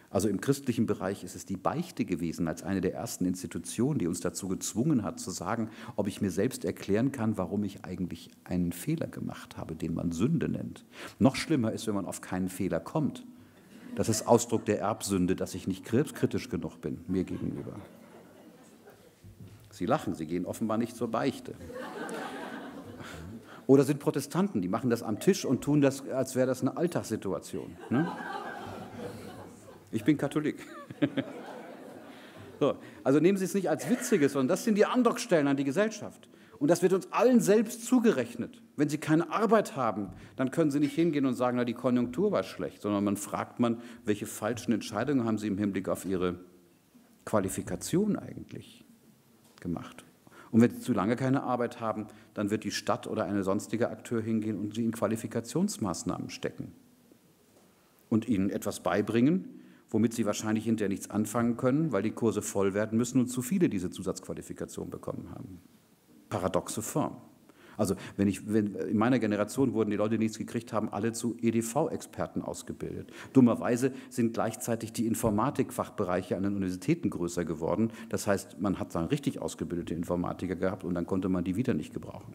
[SPEAKER 1] Also im christlichen Bereich ist es die Beichte gewesen als eine der ersten Institutionen, die uns dazu gezwungen hat zu sagen, ob ich mir selbst erklären kann, warum ich eigentlich einen Fehler gemacht habe, den man Sünde nennt. Noch schlimmer ist, wenn man auf keinen Fehler kommt. Das ist Ausdruck der Erbsünde, dass ich nicht kritisch genug bin mir gegenüber. Sie lachen, Sie gehen offenbar nicht zur Beichte. Oder sind Protestanten, die machen das am Tisch und tun das, als wäre das eine Alltagssituation. Ne? Ich bin Katholik. (laughs) so, also nehmen Sie es nicht als Witziges, sondern das sind die Andockstellen an die Gesellschaft. Und das wird uns allen selbst zugerechnet. Wenn Sie keine Arbeit haben, dann können Sie nicht hingehen und sagen, na, die Konjunktur war schlecht, sondern man fragt man, welche falschen Entscheidungen haben Sie im Hinblick auf Ihre Qualifikation eigentlich gemacht. Und wenn Sie zu lange keine Arbeit haben, dann wird die Stadt oder ein sonstiger Akteur hingehen und Sie in Qualifikationsmaßnahmen stecken und Ihnen etwas beibringen, womit sie wahrscheinlich hinterher nichts anfangen können, weil die Kurse voll werden müssen und zu viele diese Zusatzqualifikation bekommen haben. Paradoxe Form. Also wenn ich, wenn, in meiner Generation wurden die Leute, die nichts gekriegt haben, alle zu EDV-Experten ausgebildet. Dummerweise sind gleichzeitig die Informatikfachbereiche an den Universitäten größer geworden. Das heißt, man hat dann richtig ausgebildete Informatiker gehabt und dann konnte man die wieder nicht gebrauchen.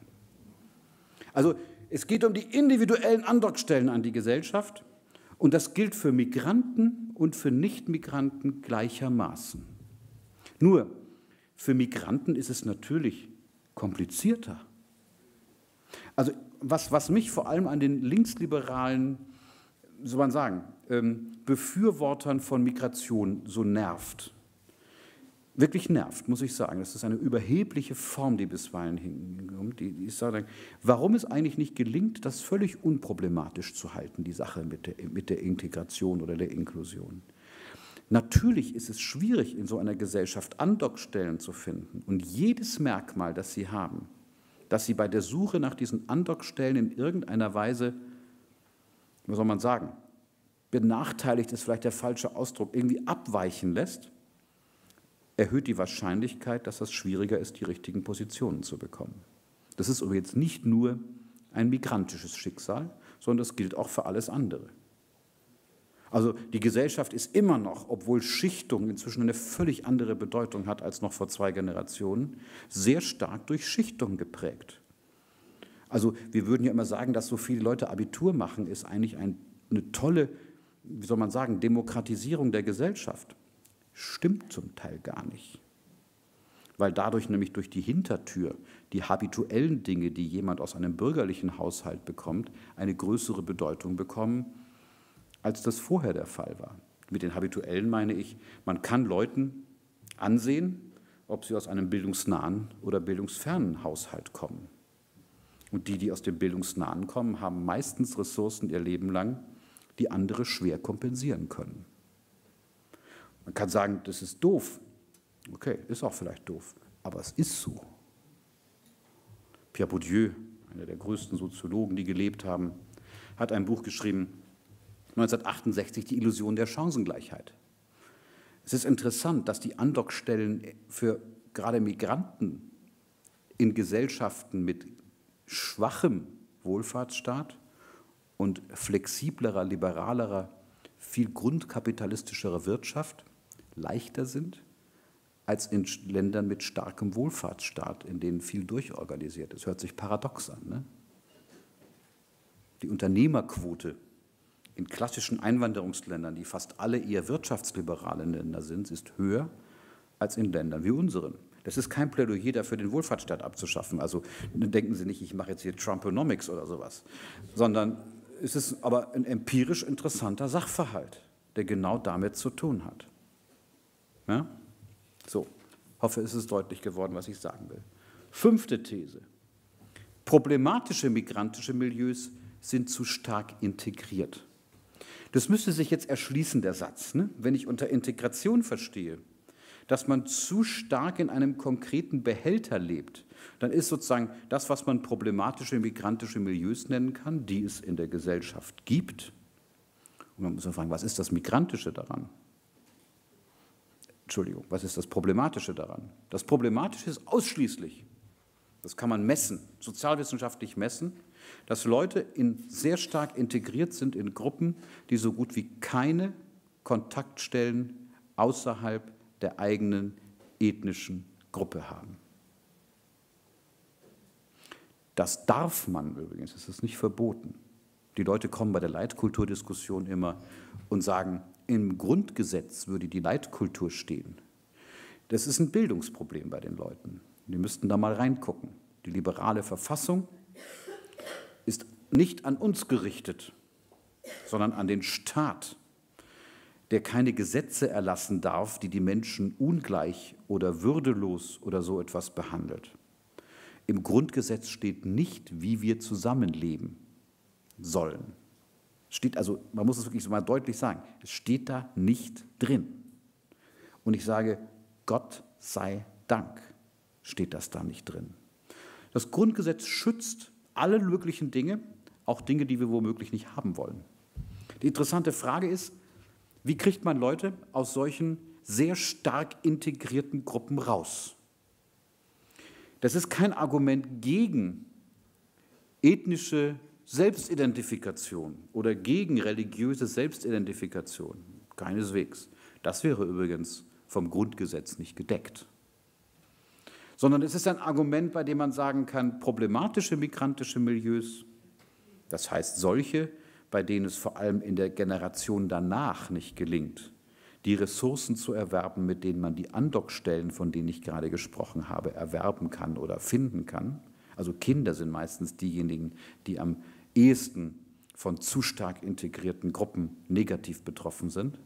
[SPEAKER 1] Also es geht um die individuellen Andockstellen an die Gesellschaft Und das gilt für Migranten und für Nichtmigranten gleichermaßen. Nur, für Migranten ist es natürlich komplizierter. Also was, was mich vor allem an den linksliberalen, soll man sagen, ähm, Befürwortern von Migration so nervt, wirklich nervt, muss ich sagen. Das ist eine überhebliche Form, die bisweilen hinkommt. Die, die sage, warum es eigentlich nicht gelingt, das völlig unproblematisch zu halten, die Sache mit der, mit der Integration oder der Inklusion. Natürlich ist es schwierig, in so einer Gesellschaft Andockstellen zu finden. Und jedes Merkmal, das sie haben, dass sie bei der Suche nach diesen Andockstellen in irgendeiner Weise, was soll man sagen, benachteiligt ist vielleicht der falsche Ausdruck, irgendwie abweichen lässt, erhöht die Wahrscheinlichkeit, dass es schwieriger ist, die richtigen Positionen zu bekommen. Das ist übrigens nicht nur ein migrantisches Schicksal, sondern das gilt auch für alles andere. Also die Gesellschaft ist immer noch, obwohl Schichtung inzwischen eine völlig andere Bedeutung hat als noch vor zwei Generationen, sehr stark durch Schichtung geprägt. Also wir würden ja immer sagen, dass so viele Leute Abitur machen, ist eigentlich ein, eine tolle, wie soll man sagen, Demokratisierung der Gesellschaft. Stimmt zum Teil gar nicht. Weil dadurch nämlich durch die Hintertür die habituellen Dinge, die jemand aus einem bürgerlichen Haushalt bekommt, eine größere Bedeutung bekommen als das vorher der Fall war. Mit den habituellen meine ich, man kann Leuten ansehen, ob sie aus einem bildungsnahen oder bildungsfernen Haushalt kommen. Und die, die aus dem bildungsnahen kommen, haben meistens Ressourcen ihr Leben lang, die andere schwer kompensieren können. Man kann sagen, das ist doof. Okay, ist auch vielleicht doof, aber es ist so. Pierre Bourdieu, einer der größten Soziologen, die gelebt haben, hat ein Buch geschrieben, 1968 die Illusion der Chancengleichheit. Es ist interessant, dass die Andockstellen für gerade Migranten in Gesellschaften mit schwachem Wohlfahrtsstaat und flexiblerer, liberalerer, viel grundkapitalistischerer Wirtschaft leichter sind als in Ländern mit starkem Wohlfahrtsstaat, in denen viel durchorganisiert ist. Hört sich paradox an. Ne? Die Unternehmerquote in klassischen Einwanderungsländern, die fast alle eher wirtschaftsliberale Länder sind, ist höher als in Ländern wie unseren. Das ist kein Plädoyer dafür, den Wohlfahrtsstaat abzuschaffen. Also denken Sie nicht, ich mache jetzt hier Trumponomics oder sowas, sondern es ist aber ein empirisch interessanter Sachverhalt, der genau damit zu tun hat. Ja? So, hoffe, es ist deutlich geworden, was ich sagen will. Fünfte These. Problematische migrantische Milieus sind zu stark integriert. Das müsste sich jetzt erschließen, der Satz. Ne? Wenn ich unter Integration verstehe, dass man zu stark in einem konkreten Behälter lebt, dann ist sozusagen das, was man problematische migrantische Milieus nennen kann, die es in der Gesellschaft gibt. Und man muss man fragen, was ist das Migrantische daran? Entschuldigung, was ist das Problematische daran? Das Problematische ist ausschließlich, das kann man messen, sozialwissenschaftlich messen, dass Leute in, sehr stark integriert sind in Gruppen, die so gut wie keine Kontaktstellen außerhalb der eigenen ethnischen Gruppe haben. Das darf man übrigens, es ist nicht verboten. Die Leute kommen bei der Leitkulturdiskussion immer und sagen, im Grundgesetz würde die Leitkultur stehen. Das ist ein Bildungsproblem bei den Leuten. Die müssten da mal reingucken. Die liberale Verfassung ist nicht an uns gerichtet, sondern an den Staat, der keine Gesetze erlassen darf, die die Menschen ungleich oder würdelos oder so etwas behandelt. Im Grundgesetz steht nicht, wie wir zusammenleben sollen. Steht also, man muss es wirklich so mal deutlich sagen, es steht da nicht drin. Und ich sage, Gott sei Dank steht das da nicht drin. Das Grundgesetz schützt alle möglichen Dinge, auch Dinge, die wir womöglich nicht haben wollen. Die interessante Frage ist, wie kriegt man Leute aus solchen sehr stark integrierten Gruppen raus? Das ist kein Argument gegen ethnische Selbstidentifikation oder gegen religiöse Selbstidentifikation. Keineswegs. Das wäre übrigens vom Grundgesetz nicht gedeckt sondern es ist ein Argument, bei dem man sagen kann, problematische migrantische Milieus, das heißt solche, bei denen es vor allem in der Generation danach nicht gelingt, die Ressourcen zu erwerben, mit denen man die Andockstellen, von denen ich gerade gesprochen habe, erwerben kann oder finden kann. Also Kinder sind meistens diejenigen, die am ehesten von zu stark integrierten Gruppen negativ betroffen sind.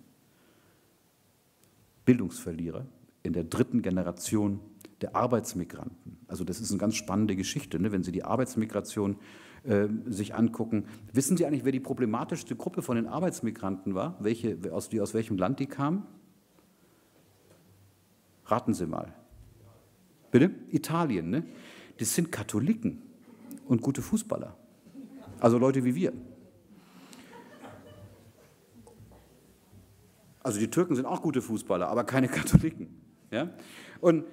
[SPEAKER 1] Bildungsverlierer in der dritten Generation der Arbeitsmigranten. Also das ist eine ganz spannende Geschichte, ne? wenn Sie die Arbeitsmigration äh, sich angucken. Wissen Sie eigentlich, wer die problematischste Gruppe von den Arbeitsmigranten war? Welche, aus, die, aus welchem Land die kamen? Raten Sie mal. Bitte? Italien. Ne? Das sind Katholiken und gute Fußballer. Also Leute wie wir. Also die Türken sind auch gute Fußballer, aber keine (laughs) Katholiken. Ja? Und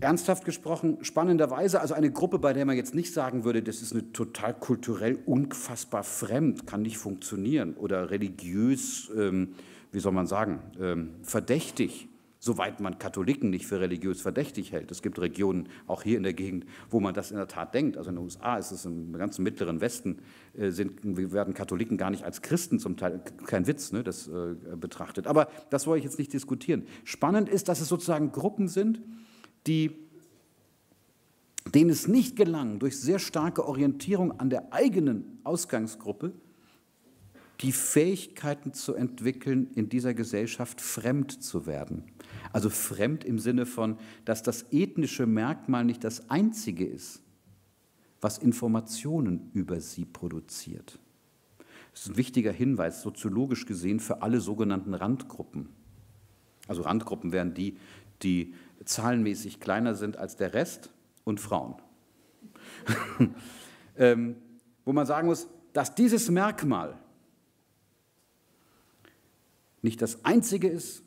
[SPEAKER 1] ernsthaft gesprochen, spannenderweise, also eine Gruppe, bei der man jetzt nicht sagen würde, das ist eine total kulturell unfassbar fremd, kann nicht funktionieren oder religiös, ähm, wie soll man sagen, ähm, verdächtig, soweit man Katholiken nicht für religiös verdächtig hält. Es gibt Regionen, auch hier in der Gegend, wo man das in der Tat denkt. Also in den USA ist es im ganzen mittleren Westen, äh, sind, werden Katholiken gar nicht als Christen zum Teil, kein Witz, ne, das äh, betrachtet. Aber das wollte ich jetzt nicht diskutieren. Spannend ist, dass es sozusagen Gruppen sind, die, denen es nicht gelang, durch sehr starke Orientierung an der eigenen Ausgangsgruppe die Fähigkeiten zu entwickeln, in dieser Gesellschaft fremd zu werden. Also fremd im Sinne von, dass das ethnische Merkmal nicht das einzige ist, was Informationen über sie produziert. Das ist ein wichtiger Hinweis, soziologisch gesehen, für alle sogenannten Randgruppen. Also Randgruppen wären die, die zahlenmäßig kleiner sind als der Rest und Frauen. (laughs) ähm, wo man sagen muss, dass dieses Merkmal nicht das einzige ist,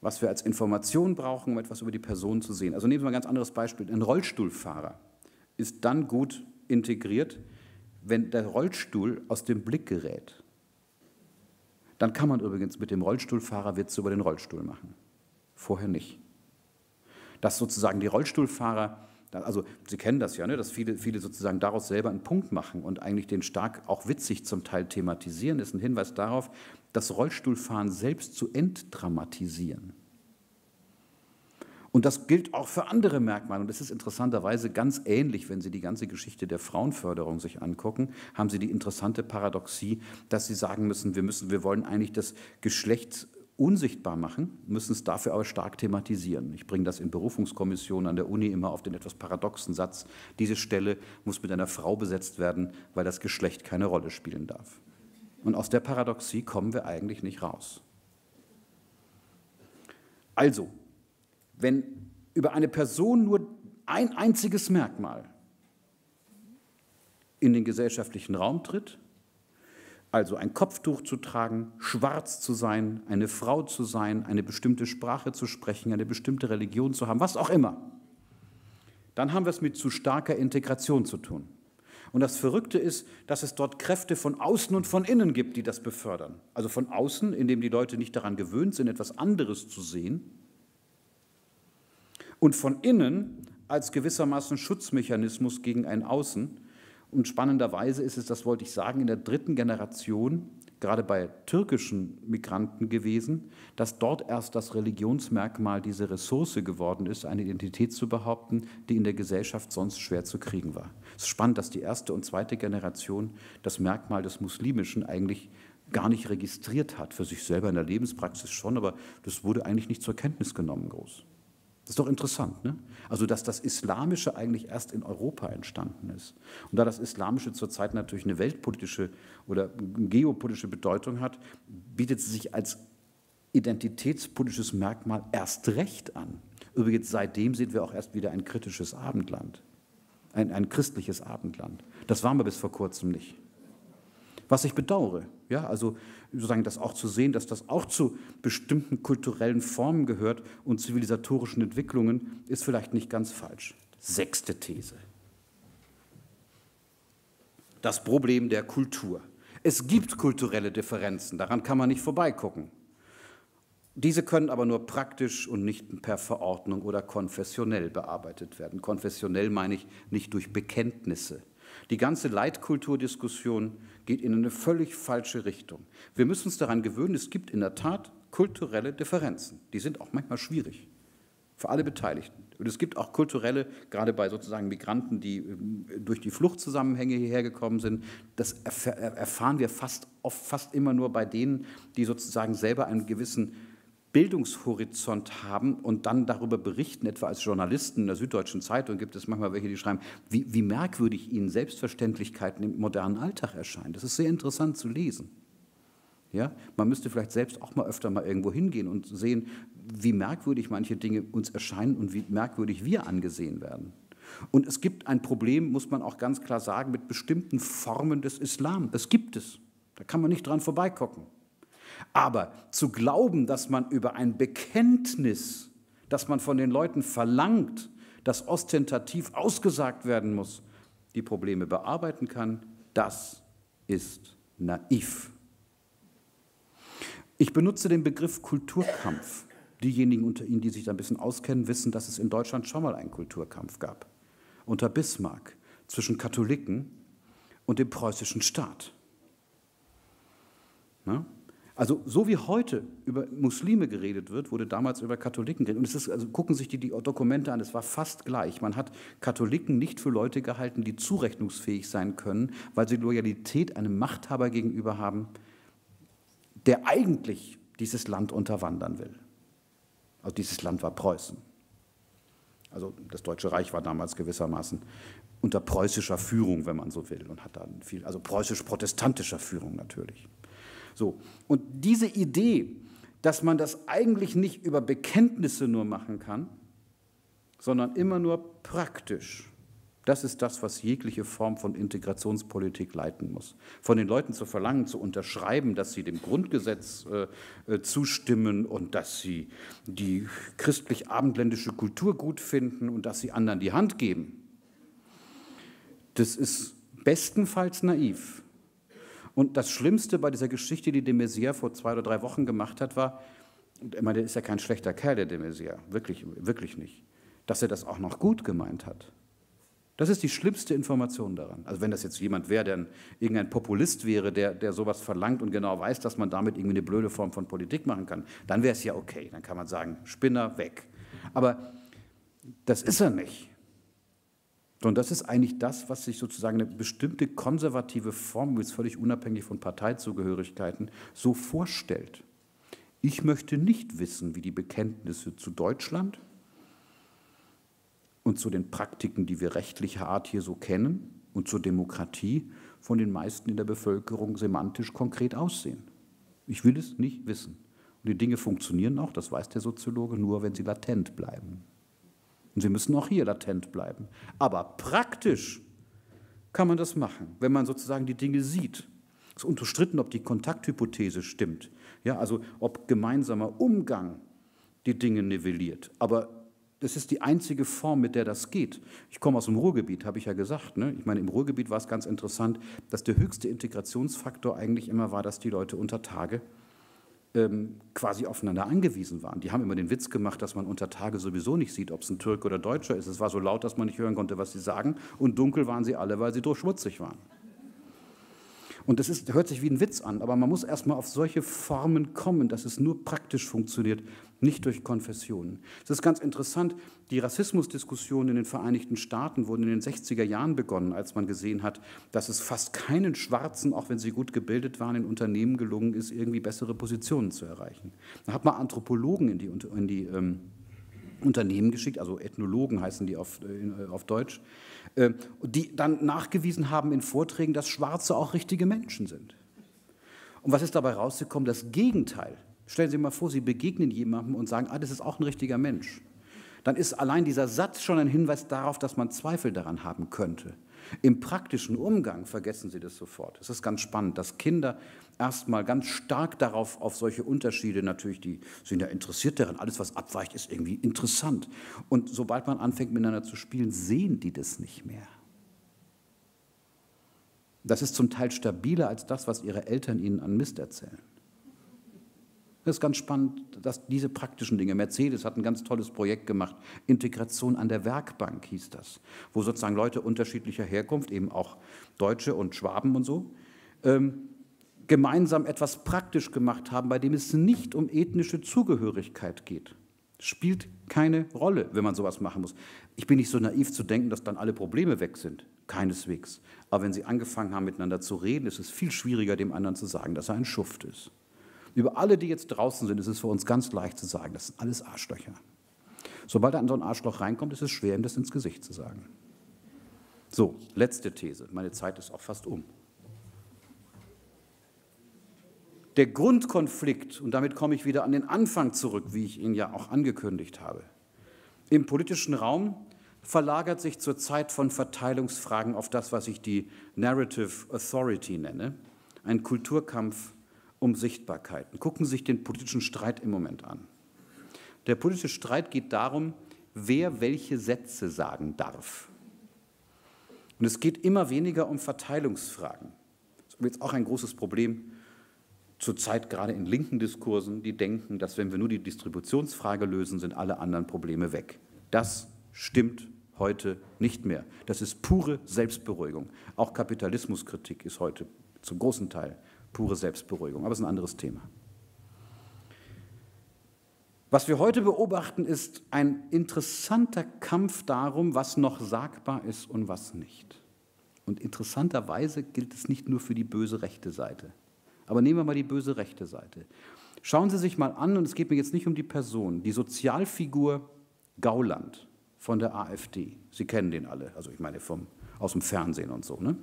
[SPEAKER 1] was wir als Information brauchen, um etwas über die Person zu sehen. Also nehmen wir mal ein ganz anderes Beispiel. Ein Rollstuhlfahrer ist dann gut integriert, wenn der Rollstuhl aus dem Blick gerät. Dann kann man übrigens mit dem Rollstuhlfahrer Witze über den Rollstuhl machen vorher nicht. Dass sozusagen die Rollstuhlfahrer, also Sie kennen das ja, ne, dass viele, viele sozusagen daraus selber einen Punkt machen und eigentlich den stark auch witzig zum Teil thematisieren, ist ein Hinweis darauf, das Rollstuhlfahren selbst zu entdramatisieren. Und das gilt auch für andere Merkmale. Und das ist interessanterweise ganz ähnlich, wenn Sie die ganze Geschichte der Frauenförderung sich angucken, haben Sie die interessante Paradoxie, dass Sie sagen müssen, wir müssen, wir wollen eigentlich das Geschlechts unsichtbar machen, müssen es dafür aber stark thematisieren. Ich bringe das in Berufungskommissionen an der Uni immer auf den etwas paradoxen Satz, diese Stelle muss mit einer Frau besetzt werden, weil das Geschlecht keine Rolle spielen darf. Und aus der Paradoxie kommen wir eigentlich nicht raus. Also, wenn über eine Person nur ein einziges Merkmal in den gesellschaftlichen Raum tritt, also ein Kopftuch zu tragen, schwarz zu sein, eine Frau zu sein, eine bestimmte Sprache zu sprechen, eine bestimmte Religion zu haben, was auch immer, dann haben wir es mit zu starker Integration zu tun. Und das Verrückte ist, dass es dort Kräfte von außen und von innen gibt, die das befördern. Also von außen, indem die Leute nicht daran gewöhnt sind, etwas anderes zu sehen. Und von innen als gewissermaßen Schutzmechanismus gegen ein Außen, und spannenderweise ist es, das wollte ich sagen, in der dritten Generation, gerade bei türkischen Migranten gewesen, dass dort erst das Religionsmerkmal diese Ressource geworden ist, eine Identität zu behaupten, die in der Gesellschaft sonst schwer zu kriegen war. Es ist spannend, dass die erste und zweite Generation das Merkmal des Muslimischen eigentlich gar nicht registriert hat, für sich selber in der Lebenspraxis schon, aber das wurde eigentlich nicht zur Kenntnis genommen groß. Das ist doch interessant, ne? Also, dass das Islamische eigentlich erst in Europa entstanden ist. Und da das Islamische zurzeit natürlich eine weltpolitische oder geopolitische Bedeutung hat, bietet es sich als identitätspolitisches Merkmal erst recht an. Übrigens, seitdem sind wir auch erst wieder ein kritisches Abendland, ein, ein christliches Abendland. Das waren wir bis vor kurzem nicht. Was ich bedauere, ja, also sozusagen das auch zu sehen, dass das auch zu bestimmten kulturellen Formen gehört und zivilisatorischen Entwicklungen, ist vielleicht nicht ganz falsch. Sechste These. Das Problem der Kultur. Es gibt kulturelle Differenzen, daran kann man nicht vorbeigucken. Diese können aber nur praktisch und nicht per Verordnung oder konfessionell bearbeitet werden. Konfessionell meine ich nicht durch Bekenntnisse, Die ganze Leitkulturdiskussion geht in eine völlig falsche Richtung. Wir müssen uns daran gewöhnen, es gibt in der Tat kulturelle Differenzen. Die sind auch manchmal schwierig für alle Beteiligten. Und es gibt auch kulturelle, gerade bei sozusagen Migranten, die ähm, durch die Fluchtzusammenhänge hierher gekommen sind, das erfahren wir fast, oft, fast immer nur bei denen, die sozusagen selber einen gewissen Bildungshorizont haben und dann darüber berichten, etwa als Journalisten in der Süddeutschen Zeitung gibt es manchmal welche, die schreiben, wie, wie merkwürdig ihnen Selbstverständlichkeiten im modernen Alltag erscheinen. Das ist sehr interessant zu lesen. Ja? Man müsste vielleicht selbst auch mal öfter mal irgendwo hingehen und sehen, wie merkwürdig manche Dinge uns erscheinen und wie merkwürdig wir angesehen werden. Und es gibt ein Problem, muss man auch ganz klar sagen, mit bestimmten Formen des Islam. Das gibt es. Da kann man nicht dran vorbeigucken. Aber zu glauben, dass man über ein Bekenntnis, das man von den Leuten verlangt, das ostentativ ausgesagt werden muss, die Probleme bearbeiten kann, das ist naiv. Ich benutze den Begriff Kulturkampf. Diejenigen unter Ihnen, die sich da ein bisschen auskennen, wissen, dass es in Deutschland schon mal einen Kulturkampf gab. Unter Bismarck zwischen Katholiken und dem preußischen Staat. Na? Also so wie heute über Muslime geredet wird, wurde damals über Katholiken geredet. Und es ist, also gucken sich die, die Dokumente an, es war fast gleich. Man hat Katholiken nicht für Leute gehalten, die zurechnungsfähig sein können, weil sie Loyalität einem Machthaber gegenüber haben, der eigentlich dieses Land unterwandern will. Also dieses Land war Preußen. Also das Deutsche Reich war damals gewissermaßen unter preußischer Führung, wenn man so will, und hat dann viel, also preußisch-protestantischer Führung natürlich. So, und diese Idee, dass man das eigentlich nicht über Bekenntnisse nur machen kann, sondern immer nur praktisch, das ist das, was jegliche Form von Integrationspolitik leiten muss. Von den Leuten zu verlangen, zu unterschreiben, dass sie dem Grundgesetz äh, äh, zustimmen und dass sie die christlich-abendländische Kultur gut finden und dass sie anderen die Hand geben. Das ist bestenfalls naiv. Und das Schlimmste bei dieser Geschichte, die de Maizière vor zwei oder drei Wochen gemacht hat, war, ich meine, der ist ja kein schlechter Kerl, der de Maizière, wirklich, wirklich nicht, dass er das auch noch gut gemeint hat. Das ist die schlimmste Information daran. Also wenn das jetzt jemand wäre, der ein, irgendein Populist wäre, der, der sowas verlangt und genau weiß, dass man damit irgendwie eine blöde Form von Politik machen kann, dann wäre es ja okay. Dann kann man sagen, Spinner weg. Aber das ist er nicht. Und das ist eigentlich das, was sich sozusagen eine bestimmte konservative Form, jetzt völlig unabhängig von Parteizugehörigkeiten, so vorstellt. Ich möchte nicht wissen, wie die Bekenntnisse zu Deutschland, und zu den Praktiken, die wir rechtlicher Art hier so kennen und zur Demokratie von den meisten in der Bevölkerung semantisch konkret aussehen. Ich will es nicht wissen. Und die Dinge funktionieren auch, das weiß der Soziologe, nur wenn sie latent bleiben. Und sie müssen auch hier latent bleiben. Aber praktisch kann man das machen, wenn man sozusagen die Dinge sieht. Es ist unterstritten, ob die Kontakthypothese stimmt. Ja, also ob gemeinsamer Umgang die Dinge nivelliert. Aber das ist die einzige Form, mit der das geht. Ich komme aus dem Ruhrgebiet, habe ich ja gesagt. Ne? Ich meine, im Ruhrgebiet war es ganz interessant, dass der höchste Integrationsfaktor eigentlich immer war, dass die Leute unter Tage quasi aufeinander angewiesen waren. Die haben immer den Witz gemacht, dass man unter Tage sowieso nicht sieht, ob es ein Türk oder Deutscher ist. Es war so laut, dass man nicht hören konnte, was sie sagen. Und dunkel waren sie alle, weil sie durchschmutzig waren. Und das ist, hört sich wie ein Witz an, aber man muss erstmal auf solche Formen kommen, dass es nur praktisch funktioniert, nicht durch Konfessionen. Es ist ganz interessant, die Rassismusdiskussionen in den Vereinigten Staaten wurden in den 60er Jahren begonnen, als man gesehen hat, dass es fast keinen Schwarzen, auch wenn sie gut gebildet waren, in Unternehmen gelungen ist, irgendwie bessere Positionen zu erreichen. Da hat man Anthropologen in die, in die ähm, Unternehmen geschickt, also Ethnologen heißen die auf, äh, auf Deutsch, äh, die dann nachgewiesen haben in Vorträgen, dass Schwarze auch richtige Menschen sind. Und was ist dabei rausgekommen? Das Gegenteil. Stellen Sie sich mal vor, Sie begegnen jemandem und sagen, ah, das ist auch ein richtiger Mensch. Dann ist allein dieser Satz schon ein Hinweis darauf, dass man Zweifel daran haben könnte. Im praktischen Umgang vergessen Sie das sofort. Es ist ganz spannend, dass Kinder erstmal ganz stark darauf, auf solche Unterschiede natürlich, die sind ja interessiert daran, alles was abweicht, ist irgendwie interessant. Und sobald man anfängt miteinander zu spielen, sehen die das nicht mehr. Das ist zum Teil stabiler als das, was ihre Eltern ihnen an Mist erzählen. Das ist ganz spannend, dass diese praktischen Dinge, Mercedes hat ein ganz tolles Projekt gemacht, Integration an der Werkbank hieß das, wo sozusagen Leute unterschiedlicher Herkunft, eben auch Deutsche und Schwaben und so, ähm, gemeinsam etwas praktisch gemacht haben, bei dem es nicht um ethnische Zugehörigkeit geht. Spielt keine Rolle, wenn man sowas machen muss. Ich bin nicht so naiv zu denken, dass dann alle Probleme weg sind. Keineswegs. Aber wenn sie angefangen haben, miteinander zu reden, ist es viel schwieriger, dem anderen zu sagen, dass er ein Schuft ist. Über alle, die jetzt draußen sind, ist es für uns ganz leicht zu sagen, das sind alles Arschlöcher. Sobald er an so ein Arschloch reinkommt, ist es schwer, ihm das ins Gesicht zu sagen. So, letzte These. Meine Zeit ist auch fast um. Der Grundkonflikt, und damit komme ich wieder an den Anfang zurück, wie ich ihn ja auch angekündigt habe, im politischen Raum verlagert sich zur Zeit von Verteilungsfragen auf das, was ich die Narrative Authority nenne, ein Kulturkampf um Sichtbarkeiten. Gucken Sie sich den politischen Streit im Moment an. Der politische Streit geht darum, wer welche Sätze sagen darf. Und es geht immer weniger um Verteilungsfragen. Das ist jetzt auch ein großes Problem zurzeit gerade in linken Diskursen, die denken, dass wenn wir nur die Distributionsfrage lösen, sind alle anderen Probleme weg. Das stimmt heute nicht mehr. Das ist pure Selbstberuhigung. Auch Kapitalismuskritik ist heute zum großen Teil pure Selbstberuhigung, aber es ist ein anderes Thema. Was wir heute beobachten, ist ein interessanter Kampf darum, was noch sagbar ist und was nicht. Und interessanterweise gilt es nicht nur für die böse rechte Seite. Aber nehmen wir mal die böse rechte Seite. Schauen Sie sich mal an, und es geht mir jetzt nicht um die Person, die Sozialfigur Gauland von der AfD. Sie kennen den alle, also ich meine vom, aus dem Fernsehen und so. Ne?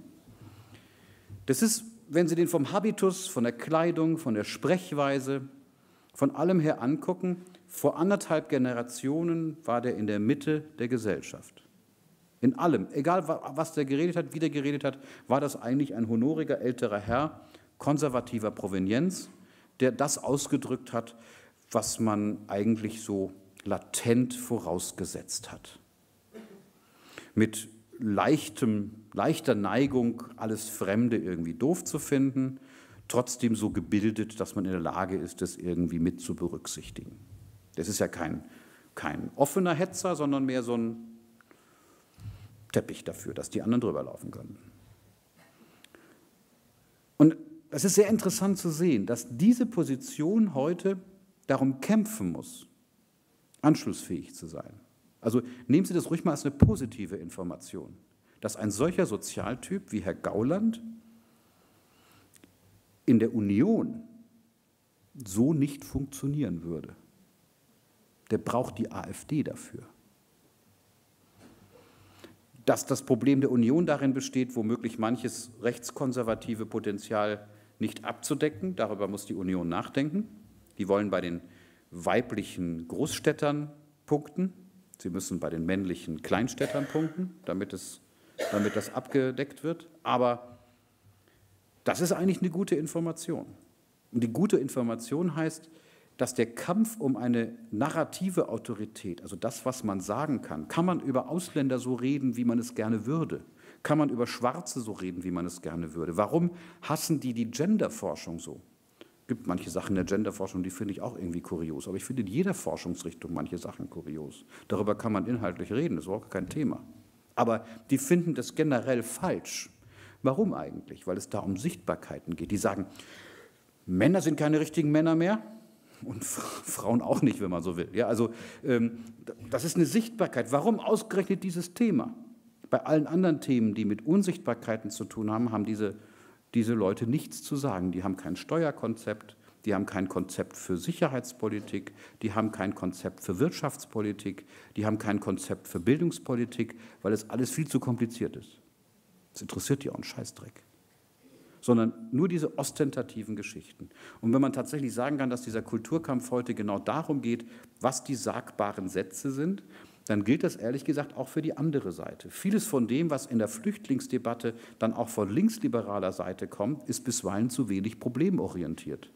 [SPEAKER 1] Das ist wenn Sie den vom Habitus, von der Kleidung, von der Sprechweise, von allem her angucken, vor anderthalb Generationen war der in der Mitte der Gesellschaft. In allem, egal was der geredet hat, wie der geredet hat, war das eigentlich ein honoriger älterer Herr konservativer Provenienz, der das ausgedrückt hat, was man eigentlich so latent vorausgesetzt hat. Mit leichtem, leichter Neigung, alles Fremde irgendwie doof zu finden, trotzdem so gebildet, dass man in der Lage ist, das irgendwie mit zu berücksichtigen. Das ist ja kein, kein offener Hetzer, sondern mehr so ein Teppich dafür, dass die anderen drüber laufen können. Und es ist sehr interessant zu sehen, dass diese Position heute darum kämpfen muss, anschlussfähig zu sein. Also nehmen Sie das ruhig mal als eine positive Information, dass ein solcher Sozialtyp wie Herr Gauland in der Union so nicht funktionieren würde. Der braucht die AfD dafür. Dass das Problem der Union darin besteht, womöglich manches rechtskonservative Potenzial nicht abzudecken, darüber muss die Union nachdenken. Die wollen bei den weiblichen Großstädtern punkten, Sie müssen bei den männlichen Kleinstädtern punkten, damit, es, damit das abgedeckt wird. Aber das ist eigentlich eine gute Information. Und die gute Information heißt, dass der Kampf um eine narrative Autorität, also das, was man sagen kann, kann man über Ausländer so reden, wie man es gerne würde? Kann man über Schwarze so reden, wie man es gerne würde? Warum hassen die die Genderforschung so? gibt manche Sachen in der Genderforschung, die finde ich auch irgendwie kurios. Aber ich finde in jeder Forschungsrichtung manche Sachen kurios. Darüber kann man inhaltlich reden, das ist auch kein Thema. Aber die finden das generell falsch. Warum eigentlich? Weil es da um Sichtbarkeiten geht. Die sagen, Männer sind keine richtigen Männer mehr und (laughs) Frauen auch nicht, wenn man so will. Ja, also ähm, das ist eine Sichtbarkeit. Warum ausgerechnet dieses Thema? Bei allen anderen Themen, die mit Unsichtbarkeiten zu tun haben, haben diese diese Leute nichts zu sagen. Die haben kein Steuerkonzept, die haben kein Konzept für Sicherheitspolitik, die haben kein Konzept für Wirtschaftspolitik, die haben kein Konzept für Bildungspolitik, weil es alles viel zu kompliziert ist. Das interessiert die auch einen Scheißdreck. Sondern nur diese ostentativen Geschichten. Und wenn man tatsächlich sagen kann, dass dieser Kulturkampf heute genau darum geht, was die sagbaren Sätze sind, dann gilt das ehrlich gesagt auch für die andere Seite. Vieles von dem, was in der Flüchtlingsdebatte dann auch von linksliberaler Seite kommt, ist bisweilen zu wenig problemorientiert.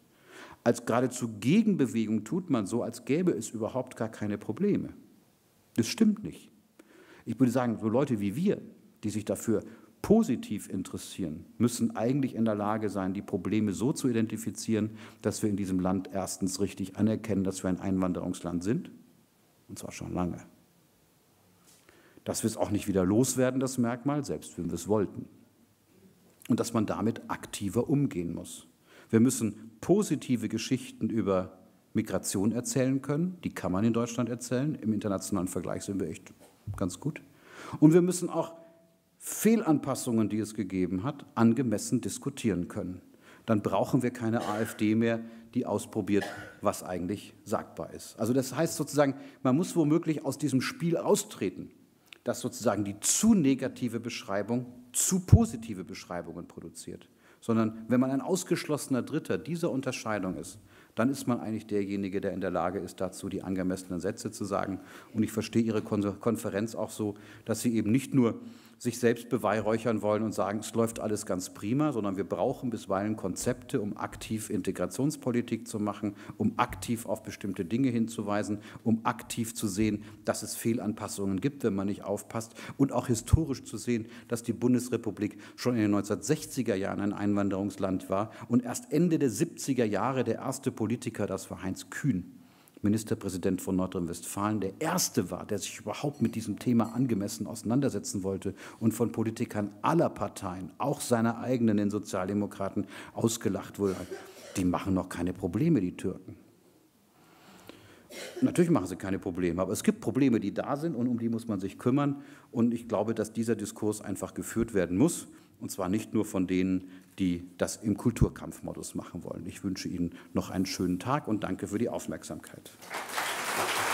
[SPEAKER 1] Als geradezu Gegenbewegung tut man so, als gäbe es überhaupt gar keine Probleme. Das stimmt nicht. Ich würde sagen, so Leute wie wir, die sich dafür positiv interessieren, müssen eigentlich in der Lage sein, die Probleme so zu identifizieren, dass wir in diesem Land erstens richtig anerkennen, dass wir ein Einwanderungsland sind, und zwar schon lange. Dass wir es auch nicht wieder loswerden, das Merkmal, selbst wenn wir es wollten. Und dass man damit aktiver umgehen muss. Wir müssen positive Geschichten über Migration erzählen können. Die kann man in Deutschland erzählen. Im internationalen Vergleich sind wir echt ganz gut. Und wir müssen auch Fehlanpassungen, die es gegeben hat, angemessen diskutieren können. Dann brauchen wir keine AfD mehr, die ausprobiert, was eigentlich sagbar ist. Also das heißt sozusagen, man muss womöglich aus diesem Spiel austreten, dass sozusagen die zu negative Beschreibung zu positive Beschreibungen produziert. Sondern wenn man ein ausgeschlossener Dritter dieser Unterscheidung ist, dann ist man eigentlich derjenige, der in der Lage ist, dazu die angemessenen Sätze zu sagen. Und ich verstehe Ihre Konferenz auch so, dass Sie eben nicht nur sich selbst beweihräuchern wollen und sagen, es läuft alles ganz prima, sondern wir brauchen bisweilen Konzepte, um aktiv Integrationspolitik zu machen, um aktiv auf bestimmte Dinge hinzuweisen, um aktiv zu sehen, dass es Fehlanpassungen gibt, wenn man nicht aufpasst und auch historisch zu sehen, dass die Bundesrepublik schon in den 1960er Jahren ein Einwanderungsland war und erst Ende der 70er Jahre der erste Politiker, das war Heinz Kühn, Ministerpräsident von Nordrhein-Westfalen, der erste war, der sich überhaupt mit diesem Thema angemessen auseinandersetzen wollte und von Politikern aller Parteien, auch seiner eigenen, den Sozialdemokraten, ausgelacht wurde. Die machen noch keine Probleme, die Türken. Natürlich machen sie keine Probleme, aber es gibt Probleme, die da sind und um die muss man sich kümmern. Und ich glaube, dass dieser Diskurs einfach geführt werden muss. Und zwar nicht nur von denen, die das im Kulturkampfmodus machen wollen. Ich wünsche Ihnen noch einen schönen Tag und danke für die Aufmerksamkeit. Applaus